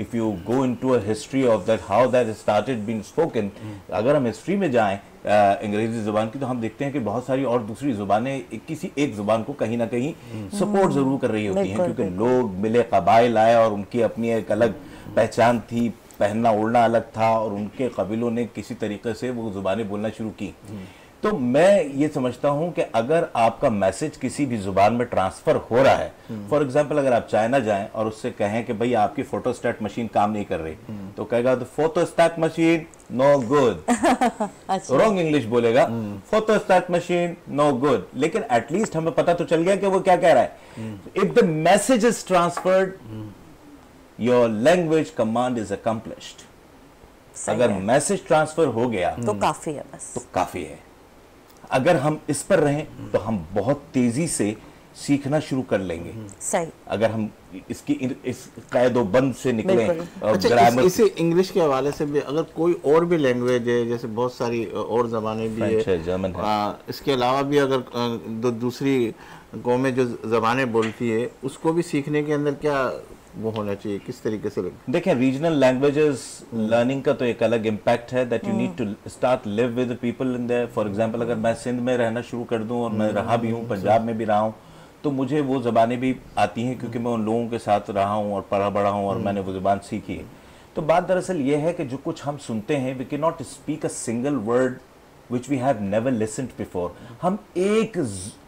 if you go into a history of that how that started being spoken अगर हम हिस्ट्री में जाएँ अंग्रेज़ी ज़ुबान की तो हम देखते हैं कि बहुत सारी और दूसरी जुबानें एक- किसी एक ज़ुबान को कहीं ना कहीं सपोर्ट ज़रूर कर रही होती हैं क्योंकि लोग मिले कबाइल आए और उनकी अपनी एक अलग पहचान थी पहनना ओढ़ना अलग था और उनके कबीलों ने किसी तरीके से वो जुबानें बोलना शुरू की। तो मैं ये समझता हूँ कि अगर आपका मैसेज किसी भी ज़ुबान में ट्रांसफ़र हो रहा है फॉर एग्जांपल अगर आप चाइना जाएँ और उससे कहें कि भाई आपकी फोटोस्टैट मशीन काम नहीं कर रही तो कहेगा तो photostat machine no good. Wrong English बोलेगा फोटोस्टैट मशीन नो गुड। लेकिन एटलीस्ट हमें पता तो चल गया कि वो क्या कह रहा है। If the message is transferred your language command is accomplished अगर मैसेज ट्रांसफ़र हो गया तो काफ़ी है बस। तो काफ़ी है। अगर हम इस पर रहें तो हम बहुत तेज़ी से सीखना शुरू कर लेंगे सही अगर हम इसकी इस कैदो बंद से निकलें। अच्छा इस, इसे इंग्लिश के हवाले से भी अगर कोई और भी लैंग्वेज है जैसे बहुत सारी और जबानें भी है, जर्मन है। आ, इसके अलावा भी अगर दो दूसरी कौमें जो जबानें बोलती है उसको भी सीखने के अंदर क्या वो होना चाहिए किस तरीके से लग- देखें रीजनल लैंग्वेजेस लर्निंग का तो एक अलग इम्पैक्ट है that you need to start live with people in there for example अगर मैं सिंध में रहना शुरू कर दूँ और मैं रहा भी हूँ पंजाब में भी रहा हूँ तो मुझे वो ज़बानें भी आती हैं क्योंकि मैं उन लोगों के साथ रहा हूँ और पढ़ा बढ़ा हूँ और मैंने वो ज़बान सीखी है। तो बात दरअसल ये है कि जो कुछ हम सुनते हैं वी के not speak a single word which we have never listened before हम एक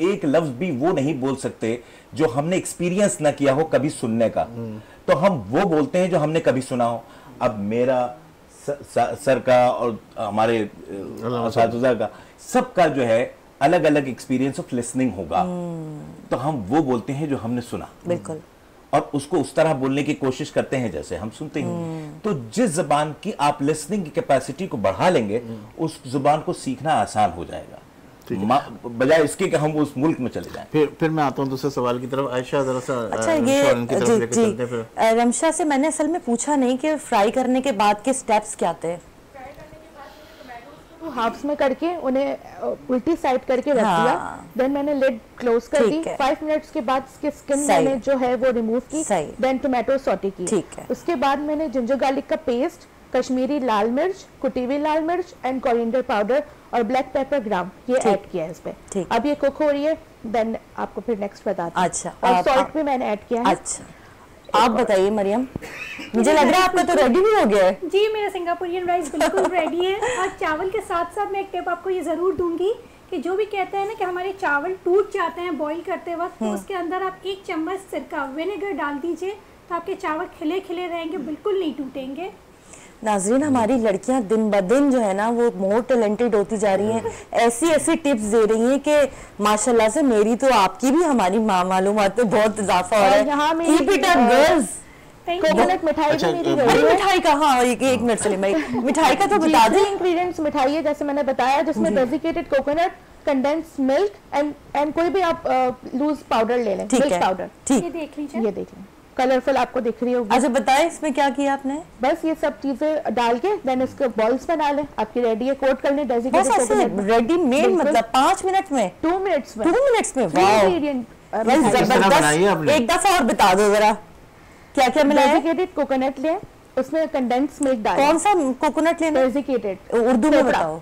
एक लफ्ज भी वो नहीं बोल सकते जो हमने एक्सपीरियंस ना किया हो कभी सुनने का। तो हम वो बोलते हैं जो हमने कभी सुना हो। अब मेरा स- स- सर का और हमारे का सबका जो है अलग अलग एक्सपीरियंस ऑफ़ लिसनिंग होगा तो हम वो बोलते हैं जो हमने सुना। बिल्कुल। और उसको उस तरह बोलने की कोशिश करते हैं जैसे हम सुनते हैं तो जिस जबान की आप लिसनिंग की कैपेसिटी को बढ़ा लेंगे उस ज़ुबान को सीखना आसान हो जाएगा। बजाय इसके कि हम उस मुल्क में चले जाएँ। फिर फिर मैं आता हूँ दूसरे सवाल की तरफ़। आयशा जरा सा अच्छा ये जी जी। रमशा से मैंने असल में पूछा नहीं कि फ्राई करने के बाद के स्टेप्स क्या थे। हाफ्स में करके उन्हें उल्टी साइड करके रख हाँ। दिया देन मैंने लिड क्लोज कर दी। फाइव मिनट्स के बाद इसकी स्किन मैंने जो है वो रिमूव की देन टोमेटो सॉटी की। ठीक है। उसके बाद मैंने जिंजर गार्लिक का पेस्ट कश्मीरी लाल मिर्च कुटी हुई लाल मिर्च एंड कोरिएंडर पाउडर और ब्लैक पेपर ग्राम ये। ऐड किया है इस पे अब ये कुक हो रही है देन आपको फिर नेक्स्ट बता हूँ। अच्छा, और सॉल्ट भी मैंने ऐड किया है। अच्छा। आप बताइए मरियम। मुझे लग रहा है आपका तो रेडी भी हो गया है। जी मेरा सिंगापुरियन राइस बिल्कुल रेडी है। और चावल के साथ साथ मैं एक टिप आपको ये ज़रूर दूँगी कि जो भी कहते हैं ना कि हमारे चावल टूट जाते हैं बॉईल करते वक्त तो उसके अंदर आप एक चम्मच सिरका विनेगर डाल दीजिए तो आपके चावल खिले खिले रहेंगे बिल्कुल नहीं टूटेंगे। नाजरीन हमारी लड़कियाँ दिन ब दिन जो है ना वो मोर टैलेंटेड होती जा रही हैं। ऐसी ऐसी टिप्स दे रही हैं कि माशाल्लाह से मेरी तो आपकी भी हमारी में बहुत इजाफा हो रहा है। गर्ल्स कोकोनट मिठाई अच्छा, भी मेरी अरे मिठाई का हाँ एक एक मिनट भाई मिठाई का तो बता दें। इंग्रेडिएंट्स मिठाई है जैसे मैंने बताया जिसमें desiccated coconut condense milk and and कोई भी आप लूज पाउडर ले लें ठीक मिल्क है पाउडर ये ठीक देख लीजिए। ये देख लें। कलरफुल आपको दिख रही होगी। अच्छा बताएँ इसमें क्या किया आपने? बस ये सब चीज़ें डाल के देन इसके बॉल्स बना लें आपकी रेडी है कोट कर लें बस डेजिकेटेड ऐसे कोकोनट रेडी मेड मतलब पाँच मिनट में? टू मिनट्स में। टू मिनट्स में? Uh? एक दफ़ा और बता दो जरा। क्या क्या मिला कोकोनट लें उसमें कंडेंस मिल्क डालें। कौन सा कोकोनट लेना है? उर्दू में बताओ।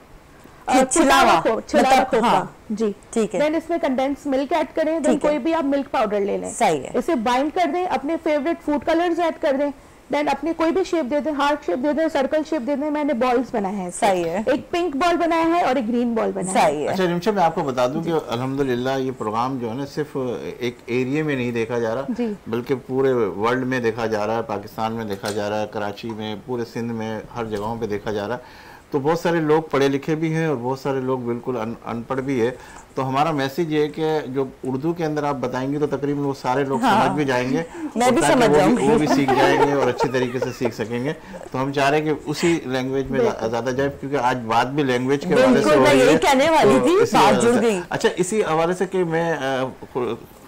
छिलावा छिलावा मतलब, हाँ, जी ठीक है। देन इसमें कंडेंस मिल्क ऐड करें देन कोई भी आप मिल्क पाउडर ले लें। सही है। इसे बाइंड कर दें अपने फेवरेट फ़ूड कलर्स ऐड कर दें। देन अपने कोई भी शेप दे दें हार्ट शेप दे दें सर्कल शेप दे दें मैंने बॉल्स बनाए हैं सही है। एक पिंक बॉल बनाया है और एक ग्रीन बॉल बनाया है। सही है। अच्छा रिमशा मैं आपको बता दूँ कि अल्हम्दुलिल्लाह ये प्रोग्राम जो है ना सिर्फ़ एक एरिया में नहीं देखा जा रहा जी। बल्कि पूरे वर्ल्ड में देखा जा रहा है पाकिस्तान में देखा जा रहा है कराची में पूरे सिंध में हर जगहों पे देखा जा रहा है। तो बहुत सारे लोग पढ़े लिखे भी हैं और बहुत सारे लोग बिल्कुल अन, अनपढ़ भी है। तो हमारा मैसेज ये है कि जो उर्दू के अंदर आप बताएँगे तो तकरीबन वो सारे लोग हाँ, समझ भी जाएँगे मैं भी समझ वो जाऊँगी। वो भी सीख जाएँगे और अच्छी तरीके से सीख सकेंगे। तो हम चाह रहे हैं कि उसी लैंग्वेज में ज़्यादा जाए क्योंकि आज बात भी लैंग्वेज के हवाले से हो रही है। कहने वाली तो थी, बात जुड़ गई। अच्छा इसी हवाले से कि मैं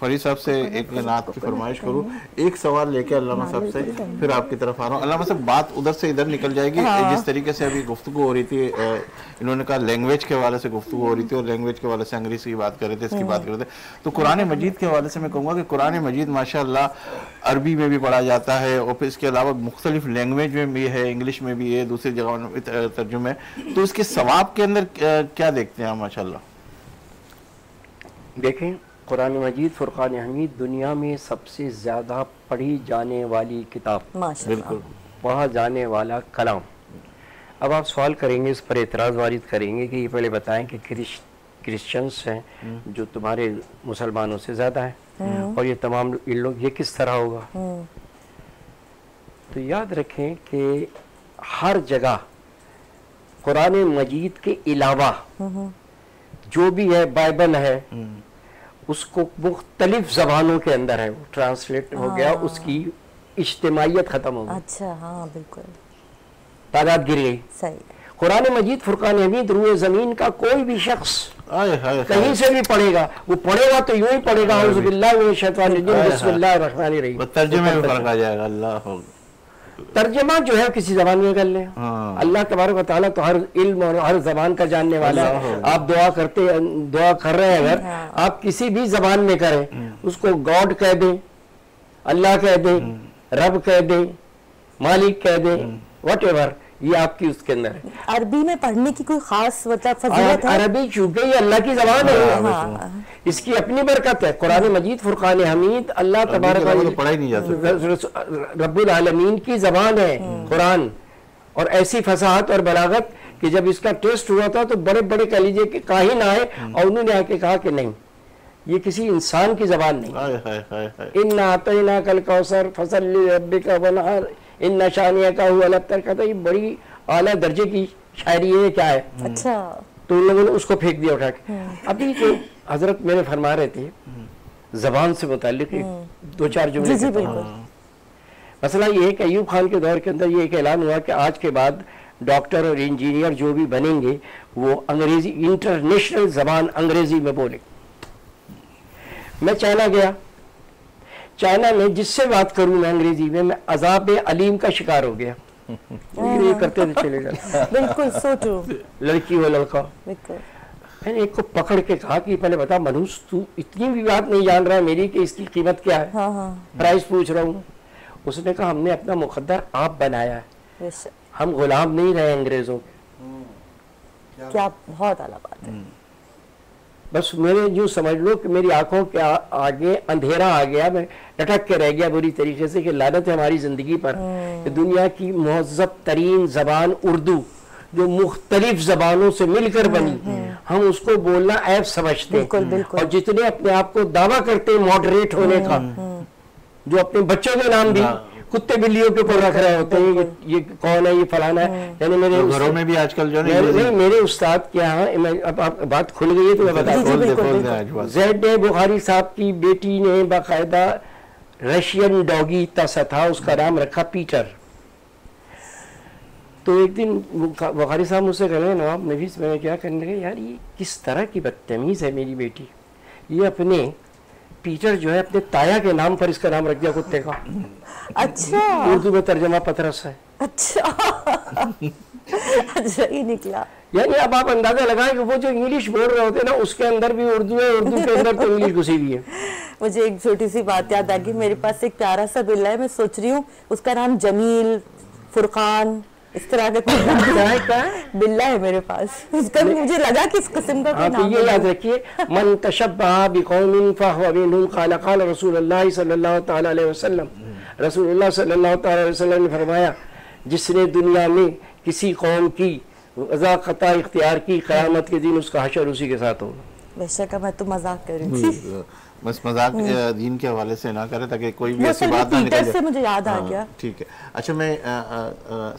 फरीद साहब से एक नात की फरमाइश करूँ। एक सवाल लेके अल्लामा साहब से फिर आपकी तरफ़ आ रहा हूँ। अल्लामा साहब बात उधर से इधर निकल जाएगी। जिस तरीके से अभी गुफ्तगू हो रही थी इन्होंने कहा लैंग्वेज के हवाले से गुफ्तु हो रही थी और लैंग्वेज के हवाले से अंग्रेज़ी की बात कर रहे थे इसकी बात कर रहे थे। तो कुरान मजीद के हवाले से मैं कहूँगा कि कुरान मजीद माशाल्लाह अरबी में भी पढ़ा जाता है और फिर इसके अलावा मुख्तलिफ़ लैंग्वेज में भी है इंग्लिश में भी है दूसरी जगहों तर्जुमे। तो इसके सवाब के अंदर क्या देखते हैं माशाल्लाह? देखें कुरान मजीद फ़ुरक़ान हमीद दुनिया में सबसे ज़्यादा पढ़ी जाने वाली किताब। बिल्कुल। पढ़ा जाने वाला कलाम। अब आप सवाल करेंगे इस पर एतराज़ वारिद करेंगे कि ये पहले बताएँ कि क्रिश क्रिश्चियंस हैं जो तुम्हारे मुसलमानों से ज़्यादा हैं। और ये तमाम इन लोग ये किस तरह होगा? तो याद रखें कि हर जगह कुरान मजीद के अलावा जो भी है बाइबल है उसको मुख्तलिफ़ जबानों के अंदर है। वो ट्रांसलेट हो गया उसकी इज्तमाहीत ख़त्म हो गई। अच्छा हाँ बिल्कुल। तादाद गिर गई। सही कुरान मजीद फुरकान हमीद रूए ज़मीन का कोई भी शख्स कहीं से भी पढ़ेगा वो पढ़ेगा तो यूँ ही पढ़ेगा हाँ, हाँ, हाँ। तर्जुमे में फ़र्क आ जाएगा अल्लाह हो। तर्जमा जो है किसी जबान में कर ले। हाँ। अल्लाह तबारक व तआला तो हर इल्म और हर जबान का जानने वाला है। आप दुआ करते दुआ कर रहे हैं अगर आप किसी भी जबान में करें उसको गॉड कह दे अल्लाह कह दे रब कह दे मालिक कह दे वट ये आपकी उसके अंदर है। अरबी में पढ़ने की कोई खास मतलब फजीलत है? अरबी चूँकि ये अल्लाह की जबान है। हाँ। इसकी अपनी बरकत है। कुरान मजीद फुरकान हमीद अल्लाह तबारक तो पढ़ा ही नहीं जा सकता। रब्बुल आलमीन की जबान है कुरान। और ऐसी फसाहत और बलागत कि जब इसका टेस्ट हुआ था तो बड़े बड़े कह लीजिए कि काहिन आए और उन्होंने आके कहा कि नहीं ये किसी इंसान की जबान नहीं। हाय हाय हाय हाय। इन आतना कल कौसर फ़सल का बनहार इन नशानिया का हुआ लफ्तर कहता ये बड़ी आला दर्जे की शायरी है क्या है? अच्छा। तो उन लोगों ने उसको फेंक दिया उठा के। अभी जो हज़रत मेरे फरमा रहे थे जबान से मुतालिक एक दो चार जुमले मसला ये है कि अयूब खान के दौर के अंदर ये एक ऐलान हुआ कि आज के बाद डॉक्टर और इंजीनियर जो भी बनेंगे वो अंग्रेज़ी इंटरनेशनल जबान अंग्रेज़ी में बोले। मैं चाइना गया। चाइना में जिससे बात करूँ मैं अंग्रेज़ी में मैं अजाब अलीम का शिकार हो गया। ये करते थे चले जाते बिल्कुल सो ट्रू लड़की हो लड़का। मैंने एक को पकड़ के कहा कि पहले बता मनुष्य तू इतनी भी बात नहीं जान रहा है मेरी कि इसकी कीमत क्या है। हाँ हाँ। प्राइस पूछ रहा हूँ। उसने कहा हमने अपना मुकद्दर आप बनाया है। हम गुलाम नहीं रहे अंग्रेज़ों के। क्या बहुत आला बात है। बस मेरे यूँ समझ लो कि मेरी आँखों के आ, आगे अंधेरा आ गया मैं लटक के रह गया बुरी तरीके से कि लानत है हमारी ज़िंदगी पर कि दुनिया की महजब तरीन जबान उर्दू जो मुख्तलिफ़ जबानों से मिलकर बनी हम उसको बोलना ऐप समझते बिल्कुल, हैं। बिल्कुल। और जितने अपने आप को दावा करते हैं मॉडरेट होने का जो अपने बच्चों के नाम भी कुत्ते बिल्लियों के ऊपर रख रहे होते हैं ये, ये कौन है ये फलाना है? यानी मेरे तो घरों में भी आजकल जो है मेरे, नहीं मेरे उस्ताद के यहाँ अब आप बात खुल गई है तो मैं बता जैड बुखारी साहब की बेटी ने बाकायदा रशियन डॉगी इतना सा था उसका नाम रखा पीटर। तो एक दिन बुखारी साहब मुझसे कह रहे हैं नवाब नफीस मैं क्या करने लगे यार ये किस तरह की बदतमीज़ है मेरी बेटी? ये अपने पीटर जो है अपने ताया के नाम पर इसका नाम रख दिया कुत्ते का। अच्छा। उर्दू में तर्जमा पतरस है। अच्छा। अच्छा ही निकला। यानी अब आप अंदाज़ा लगाएँ कि वो जो इंग्लिश बोल रहे होते हैं ना उसके अंदर भी उर्दू है उर्दू के अंदर तो इंग्लिश घुसी हुई है। मुझे एक छोटी सी बात याद आ गई मेरे पास एक प्यारा सा बिल्ला है मैं सोच रही हूँ उसका नाम जमील फुरकान इस तरह का क्या है बिल्ला है मेरे पास। उसका भी मुझे लगा कि इस किस्म का आप ये याद रखिए मन तशब्बह बिकौमिन फहुव मिनहुम क़ाल क़ाल रसूलुल्लाह सल्लल्लाहु तआला अलैहि वसल्लम। रसूलुल्लाह सल्लल्लाहु तआला अलैहि वसल्लम ने फरमाया जिसने दुनिया में किसी कौम की रज़ा क़ता इख्तियार की क़यामत के दिन उसका हशर उसी के साथ होगा। बेशक मैं तो मज़ाक कर रही थी बस मज़ाक अ, दीन के हवाले से ना करें ताकि कोई भी ऐसी बात ना निकल से मुझे याद आ हाँ, गया। ठीक है। अच्छा मैं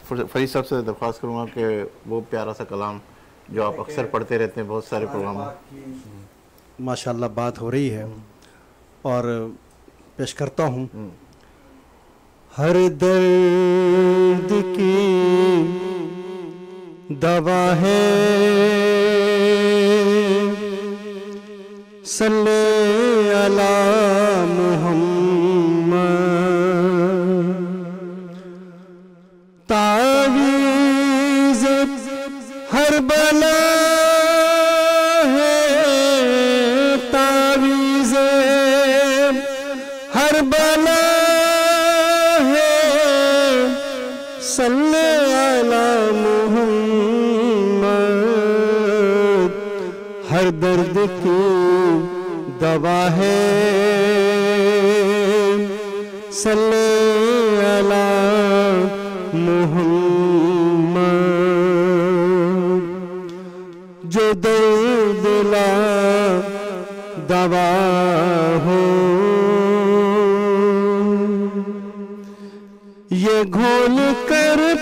फर- फरीद साहब से दरख्वास्त करूँगा कि वो प्यारा सा कलाम जो आप अक्सर पढ़ते रहते हैं बहुत सारे प्रोग्रामों। में माशाल्लाह बात हो रही है। और पेश करता हूँ। हर दर्द की दवा है। सल्ले अला मुहम्मद। तावीज़ हर बला दवा है। सल्ले अला मुहम्मद। जो दर्द ला दवा हो। ये घोल कर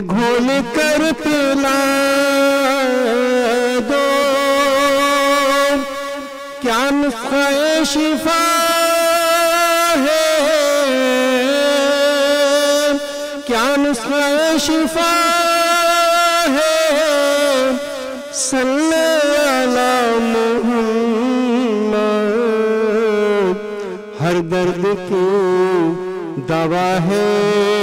घोल कर पिला दो। क्या नुस्खा शिफा है? क्या नुस्खा शिफा है सल्ले हर दर्द की दवा है।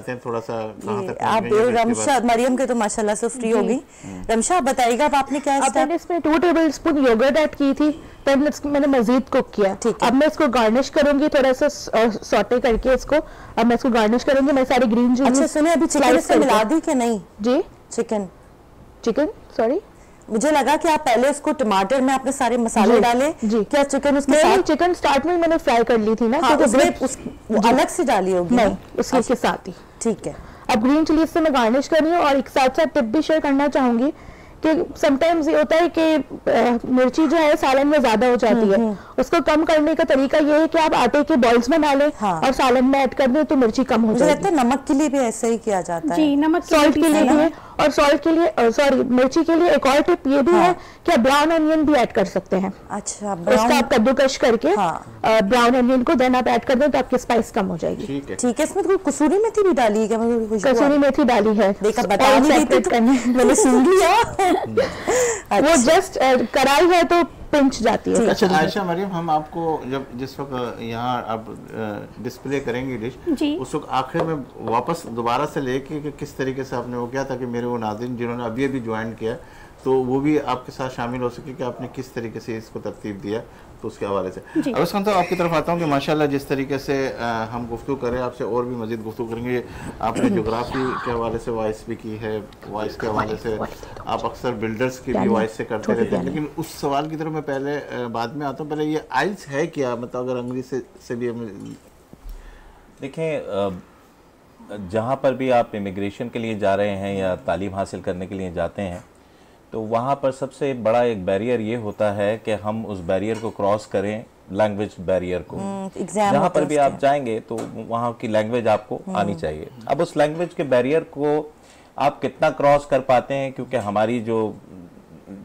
जाते हैं थोड़ा सा कहाँ तक आप इसके रमशा मरियम के तो माशाल्लाह से फ्री हो गई। रमशा आप बताइएगा अब आपने क्या अब स्टेप मैंने इसमें two tablespoon yogurt add की थी तब मैंने इसको- मैंने मजीद कुक किया। ठीक है। अब मैं इसको गार्निश करूँगी थोड़ा सा सॉटे करके इसको। अब मैं इसको गार्निश करूँगी मैं सारी ग्रीन जूस अच्छा सुने अभी चिकन इसमें मिला दी कि नहीं? जी। चिकन चिकन सॉरी मुझे लगा कि आप पहले उसको टमाटर में आपने सारे मसाले डाले जी। क्या चिकन उसके नहीं साथ चिकन स्टार्ट में मैंने फ्राई कर ली थी ना हाँ, क्योंकि उसमें उस, अलग से डाली होगी नहीं ना? उसके साथ ही। ठीक है। अब ग्रीन चिली से मैं गार्निश कर रही हूँ और एक साथ साथ टिप भी शेयर करना चाहूँगी। कि समटाइम्स ये होता है कि मिर्ची जो है सालन में ज़्यादा हो जाती है। उसको कम करने का तरीका ये है कि आप आटे के बॉल्स बना लें हाँ। और सालन में ऐड कर दें तो मिर्ची कम हो जाती है नमक के लिए भी ऐसा ही किया जाता जी है। नमक सॉल्ट के लिए भी है और सॉल्ट के लिए सॉरी मिर्ची के लिए एक और टिप ये भी हाँ। है। कि आप ब्राउन अनियन भी ऐड कर सकते हैं। अच्छा उसका ब्राउन आप कद्दूकश करके हाँ। ब्राउन अनियन को देन आप ऐड कर दें तो आपकी स्पाइस कम हो जाएगी। ठीक है। इसमें तो कसूरी मेथी भी डाली है कसूरी मेथी डाली है। तो मैंने सुन लिया। वो अच्छा, जस्ट कराई है तो पिंच जाती है अच्छा आयशा मरियम हम आपको जब जिस वक्त यहाँ आप डिस्प्ले करेंगे डिश उस वक्त आखिर में वापस दोबारा से लेके कि किस तरीके से आपने वो किया ताकि मेरे वो नाजिन जिन्होंने अभी अभी ज्वाइन किया तो वो भी आपके साथ शामिल हो सके कि आपने किस तरीके से इसको तरतीब दिया। तो उसके हवाले से। अब खान साहब आपकी तरफ़ आता हूँ कि माशाल्लाह जिस तरीके से अ, हम गुफ्तु करें आपसे और भी मजीद गुफ्तु करेंगे। आपने जोग्राफी के हवाले से वॉइस भी की है वॉइस के हवाले से। आप अक्सर बिल्डर्स की भी वॉइस से करते रहते हैं। लेकिन उस सवाल की तरफ़ मैं पहले बाद में आता हूँ। पहले ये आइल्स है क्या? मतलब अगर अंग्रेज़ी से, से भी हमें देखें जहाँ पर भी आप इमिग्रेशन के लिए जा रहे हैं या तालीम हासिल करने के लिए जाते हैं तो वहाँ पर सबसे बड़ा एक बैरियर ये होता है कि हम उस बैरियर को क्रॉस करें लैंग्वेज बैरियर को। एग्ज़ाम जहाँ पर भी आप जाएँगे तो वहाँ की लैंग्वेज आपको आनी चाहिए। अब उस लैंग्वेज के बैरियर को आप कितना क्रॉस कर पाते हैं? क्योंकि हमारी जो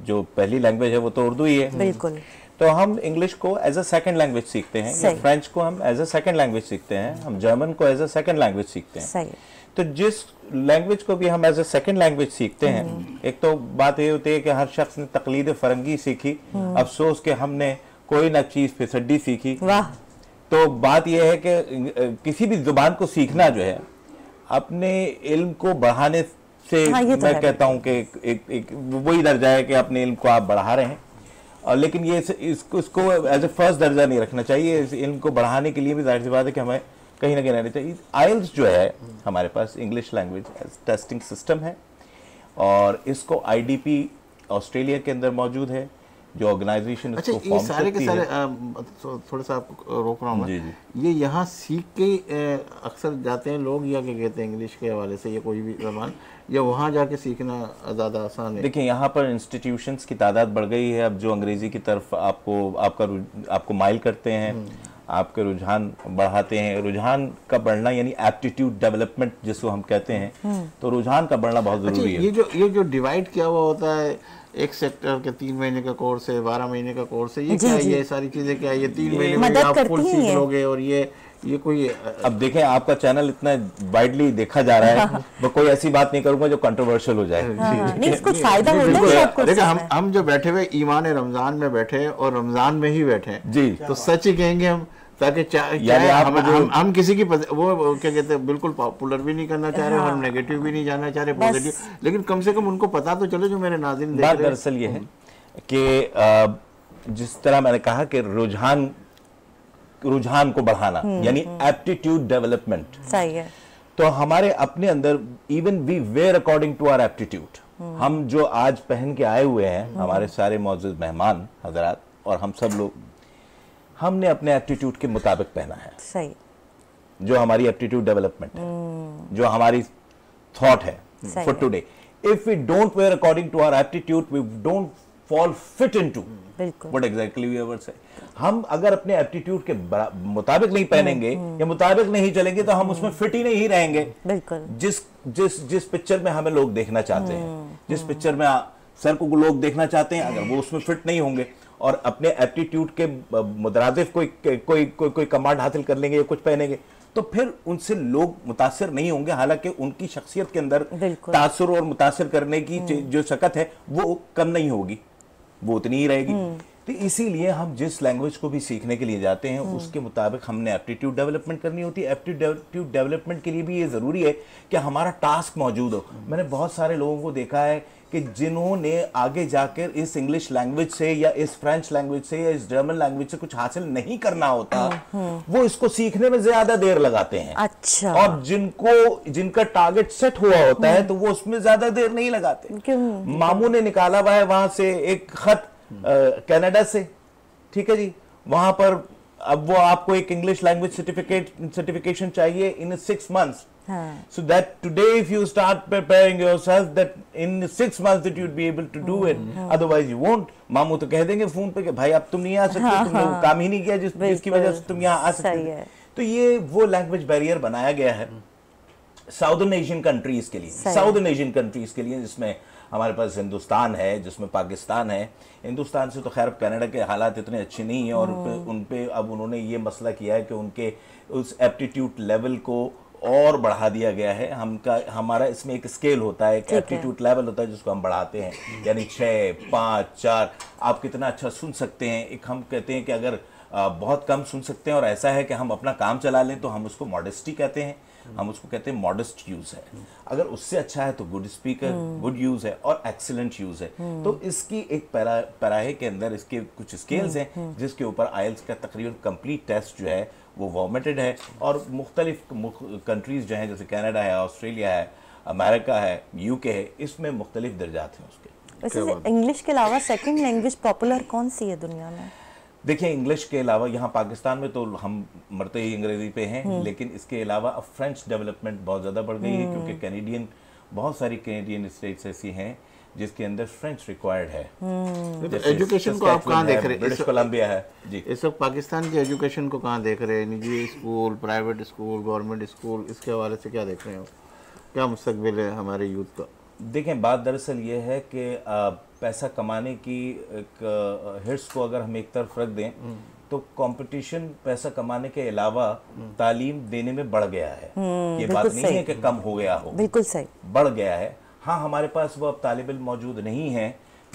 जो पहली लैंग्वेज है वो तो उर्दू ही है। बिल्कुल। तो हम इंग्लिश को एज अ सेकंड लैंग्वेज सीखते हैं। या फ्रेंच को हम एज अ सेकंड लैंग्वेज सीखते हैं। हम जर्मन को एज अ सेकंड लैंग्वेज सीखते हैं। सही। तो जिस लैंग्वेज को भी हम एज ए सेकेंड लैंग्वेज सीखते हैं एक तो बात ये होती है कि हर शख्स ने तकलीद फरंगी सीखी अफसोस के हमने कोई ना चीज़ फिसड्डी सीखी। तो बात यह है कि किसी भी ज़ुबान को सीखना जो है अपने इल्म को बढ़ाने से हाँ, तो मैं कहता हूँ कि एक, एक, एक वही दर्जा है कि अपने इल्म को आप बढ़ा रहे हैं। और लेकिन ये इस- इसको इसको एज ए फ़र्स्ट दर्जा नहीं रखना चाहिए इस इल्म को बढ़ाने के लिए भी ज़ाहिर सी बात है कि हमें कहीं ना कहीं रहना चाहिए। आइल्स जो है हमारे पास इंग्लिश लैंग्वेज टेस्टिंग सिस्टम है और इसको आईडीपी ऑस्ट्रेलिया के अंदर मौजूद है जो ऑर्गेनाइजेशन अच्छा ये सारे के सारे थो- थोड़ा सा आपको रोक रहा हूँ ये यहाँ सीख के अक्सर जाते हैं लोग या क्या कहते हैं इंग्लिश के हवाले से या कोई भी जबान या वहाँ जाके सीखना ज़्यादा आसान है? देखिए यहाँ पर इंस्टीट्यूशंस की तादाद बढ़ गई है। अब जो अंग्रेज़ी की तरफ़ आपको आपका आपको माइल करते हैं आपके रुझान बढ़ाते हैं। रुझान का बढ़ना यानी एप्टीट्यूड डेवलपमेंट जिसको हम कहते हैं तो रुझान का बढ़ना बहुत ज़रूरी है। ये जो ये जो डिवाइड किया हुआ होता है एक सेक्टर के तीन महीने का कोर्स है बारह महीने का कोर्स है ये जी, क्या है? जी। ये सारी चीज़ें क्या है? ये तीन महीने में आप फुल सीख लोगे और ये ये कोई अब देखें आपका चैनल इतना वाइडली देखा जा रहा है मैं कोई ऐसी बात नहीं करूँगा जो कंट्रोवर्शियल हो जाए। हाँ, नहीं इसको फ़ायदा नहीं, है है। देखिए हम हम जो बैठे हुए ईमान रमज़ान में बैठे हैं और रमज़ान में ही बैठे हैं। जी। तो सच ही कहेंगे हम ताकि यानी चाहे आप हम, हम, हम किसी की वो वो क्या कहते हैं बिल्कुल पॉपुलर भी नहीं करना चाह रहे और नेगेटिव भी नहीं जाना चाह रहे पॉजिटिव लेकिन कम से कम उनको पता तो चले जो मेरे नाजिन देख बात रहे हैं। दरअसल ये है कि जिस तरह मैंने कहा कि रुझान रुझान को बढ़ाना यानी एप्टीट्यूड डेवलपमेंट सही है। तो हमारे अपने अंदर even we were according to our aptitude हम जो आज पहन के आए हुए हैं हमारे सारे मौजूद मेहमान हजरात और हम सब लोग हमने अपने एप्टीट्यूड के मुताबिक पहना है। सही। जो हमारी एप्टीट्यूड डेवलपमेंट है जो हमारी थॉट है for. Today if we don't were according to our aptitude we don't fall fit into बिल्कुल। What exactly we ever say हम अगर अपने एप्टीट्यूड के मुताबिक नहीं पहनेंगे या मुताबिक नहीं चलेंगे तो हम उसमें फिट ही नहीं रहेंगे। बिल्कुल। जिस जिस जिस पिक्चर में हमें लोग देखना चाहते हैं जिस पिक्चर में सर को लोग देखना चाहते हैं अगर वो उसमें फिट नहीं होंगे और अपने एप्टीट्यूड के अ, कोई कोई कोई कोई कमांड हासिल कर लेंगे या कुछ पहनेंगे तो फिर उनसे लोग मुतासर नहीं होंगे। हालाँकि उनकी शख्सियत के अंदर तासर और मुतासर करने की जो शकत है वो कम नहीं होगी। वो उतनी ही रहेगी। तो इसीलिए हम जिस लैंग्वेज को भी सीखने के लिए जाते हैं उसके मुताबिक हमने एप्टीट्यूड डेवलपमेंट करनी होती है। एप्टीट्यूड डेवलपमेंट के लिए भी ये ज़रूरी है कि हमारा टास्क मौजूद हो। मैंने बहुत सारे लोगों को देखा है कि जिन्होंने आगे जाकर इस इंग्लिश लैंग्वेज से या इस फ्रेंच लैंग्वेज से या इस जर्मन लैंग्वेज से कुछ हासिल नहीं करना होता वो इसको सीखने में ज़्यादा देर लगाते हैं। अच्छा। और जिनको जिनका टारगेट सेट हुआ होता है तो वो उसमें ज़्यादा देर नहीं लगाते। मामू ने निकाला हुआ है वहाँ से एक खत कनाडा से। ठीक है जी? वहाँ पर अब वो आपको एक इंग्लिश लैंग्वेज सर्टिफिकेट सर्टिफिकेशन चाहिए इन सिक्स मंथ्स हाँ। so that today if you start preparing yourself that in six months that you'd be able to do it. otherwise you won't. मामू तो कह देंगे फ़ोन पे कि भाई अब तुम नहीं आ सकते तुमने वो काम ही नहीं किया जिस जिसकी वजह से तुम यहाँ आ सकते थे। तो ये वो लैंग्वेज बैरियर बनाया गया है। साउदर्न एशियन कंट्रीज़ के लिए। साउदर्न एशियन कंट्रीज़ के लिए जिसमें हमारे पास हिंदुस्तान है जिसमें पाकिस्तान है। हिंदुस्तान से तो खैर कनाडा के हालात इतने अच्छे नहीं हैं और उन पे अब उन्होंने ये मसला किया है कि उनके उस एप्टीट्यूड लेवल को और बढ़ा दिया गया है। हमका हमारा इसमें एक स्केल होता है एक एप्टीट्यूड लेवल होता है जिसको हम बढ़ाते हैं। यानी छः पाँच चार आप कितना अच्छा सुन सकते हैं। एक हम कहते हैं कि अगर बहुत कम सुन सकते हैं और ऐसा है कि हम अपना काम चला लें तो हम उसको मॉडेस्टी कहते हैं। हम उसको कहते हैं मॉडेस्ट यूज़ है। अगर उससे अच्छा है तो गुड स्पीकर गुड यूज़ है और एक्सीलेंट यूज़ है। तो इसकी एक पैरा पैराहे के अंदर इसके कुछ स्केल्स हैं जिसके ऊपर आयल्स का तकरीबन कंप्लीट टेस्ट जो है वो वॉमिटेड है और मुख्तलिफ़ कंट्रीज़ जो हैं जैसे कनाडा है ऑस्ट्रेलिया है अमेरिका है यूके है इसमें मुख्तलिफ़ दर्जात हैं उसके। वैसे इंग्लिश के अलावा सेकंड लैंग्वेज पॉपुलर कौन सी है दुनिया में? देखिए इंग्लिश के अलावा यहाँ पाकिस्तान में तो हम मरते ही अंग्रेज़ी पे हैं लेकिन इसके अलावा अब फ्रेंच डेवलपमेंट बहुत ज़्यादा बढ़ गई है क्योंकि कैनेडियन बहुत सारी कैनेडियन स्टेट्स ऐसी हैं जिसके अंदर फ्रेंच रिक्वायर्ड है। एजुकेशन को आप कहाँ देख रहे हैं? ब्रिटिश कोलंबिया है। जी। इस वक्त पाकिस्तान की एजुकेशन को कहाँ देख रहे हैं? निजी school private school government school इसके हवाले से क्या देख रहे हैं? क्या मुस्तकबिल है हमारे यूथ का? देखें बात दरअसल ये है कि पैसा कमाने की एक हिट्स को अगर हम एक तरफ़ रख दें तो कंपटीशन पैसा कमाने के अलावा तालीम देने में बढ़ गया है। ये बात नहीं है कि कम हो गया हो। बिल्कुल सही। बढ़ गया है। हाँ हमारे पास वो अब तालिब इल्म मौजूद नहीं है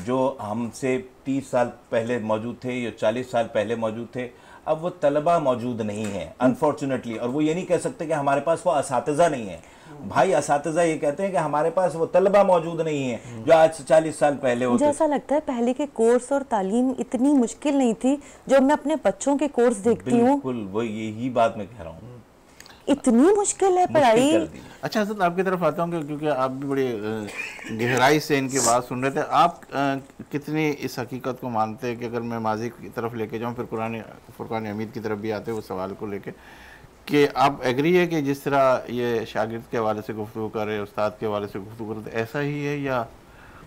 जो हमसे तीस साल पहले मौजूद थे या चालीस साल पहले मौजूद थे अब वो तलबा मौजूद नहीं है अनफॉर्चुनेटली और वो ये नहीं कह सकते कि हमारे पास वो इस नहीं है। भाई इस ये कहते हैं कि हमारे पास वो तलबा मौजूद नहीं है जो आज से चालीस साल पहले होते ऐसा लगता है पहले के कोर्स और तालीम इतनी मुश्किल नहीं थी जो मैं अपने बच्चों के कोर्स देखती हूँ। बिल्कुल वो यही बात मैं कह रहा हूँ। इतनी मुश्किल है पढ़ाई? अच्छा हज़रत आपकी तरफ़ आता हूँ क्योंकि आप भी बड़ी गहराई से इनकी बात सुन रहे थे। आप कितनी इस हकीकत को मानते हैं कि अगर मैं माजी की तरफ़ लेके जाऊँ फिर कुरान फुरकान हमीद की तरफ़ भी आते हैं उस सवाल को लेके कि आप एग्री है कि जिस तरह ये शागिर्द के हवाले से गुफ्तु करे उस्ताद के हवाले से गुफ्तु करे तो ऐसा ही है या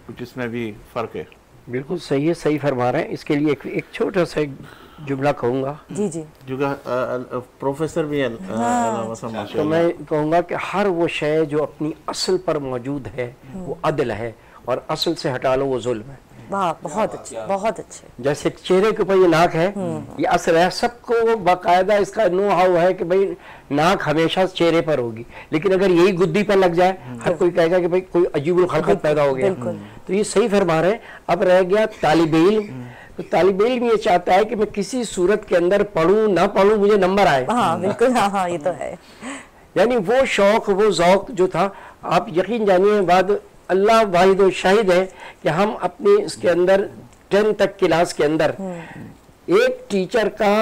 कुछ इसमें भी फ़र्क है? बिल्कुल सही है सही फरमा रहे हैं। इसके लिए एक, एक छोटा सा जुमला कहूँगा। जी जी। प्रोफेसर भी है अ, साहब, तो मैं कहूँगा कि हर वो शय जो अपनी असल पर मौजूद है वो अदल है और असल से हटा लो वो जुल्म है। वाह बहुत अच्छे बहुत अच्छे। जैसे चेहरे के ऊपर ये नाक है ये असल है सबको बाकायदा इसका नो हाउ है कि भाई नाक हमेशा चेहरे पर होगी। लेकिन अगर यही गुद्दी पर लग जाए हर कोई कहेगा कि भाई कोई अजीब पैदा हो गया। तो ये सही फरमा रहे अब रह गया तालिब इल्म तो तालिब इल्म ये चाहता है कि मैं किसी सूरत के अंदर पढ़ूं ना पढ़ूं मुझे नंबर आए। हाँ बिल्कुल हाँ हाँ ये तो है। यानी वो शौक वो जौक जो था आप यकीन जानिए बाद अल्लाह वाहिद शाहिद है कि हम अपने इसके अंदर टेन तक क्लास के अंदर एक टीचर का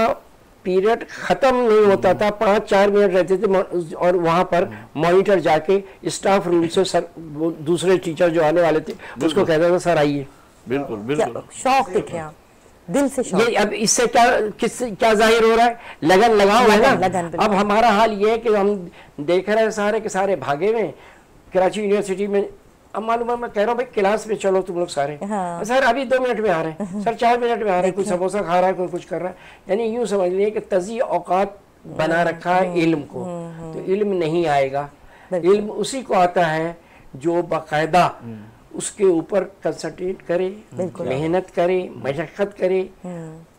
पीरियड खत्म नहीं होता था पाँच चार मिनट रहते थे और वहाँ पर मॉनिटर जाके स्टाफ रूम से सर वो दूसरे टीचर जो आने वाले थे उसको कहता था सर आइए। बिल्कुल बिल्कुल। शौक दिखे आप दिल से शौक। ये अब इससे क्या किस क्या ज़ाहिर हो रहा है? लगन लगाओ है लगन, ना लगन, अब हमारा हाल ये है कि हम देख रहे हैं सारे के सारे भागे में कराची यूनिवर्सिटी में अब मालूम है मैं कह रहा हूँ भाई क्लास में चलो तुम लोग सारे। हाँ। सर अभी दो मिनट में आ रहे हैं। सर चार मिनट में आ रहे हैं। कोई समोसा खा रहा है कोई कुछ कर रहा है। यानी यूँ समझ लीजिए कि तजी औकात बना रखा है इल्म को। तो इल्म नहीं आएगा। इल्म उसी को आता है जो बाकायदा उसके ऊपर कंसंट्रेट करे मेहनत करे मशक्कत करे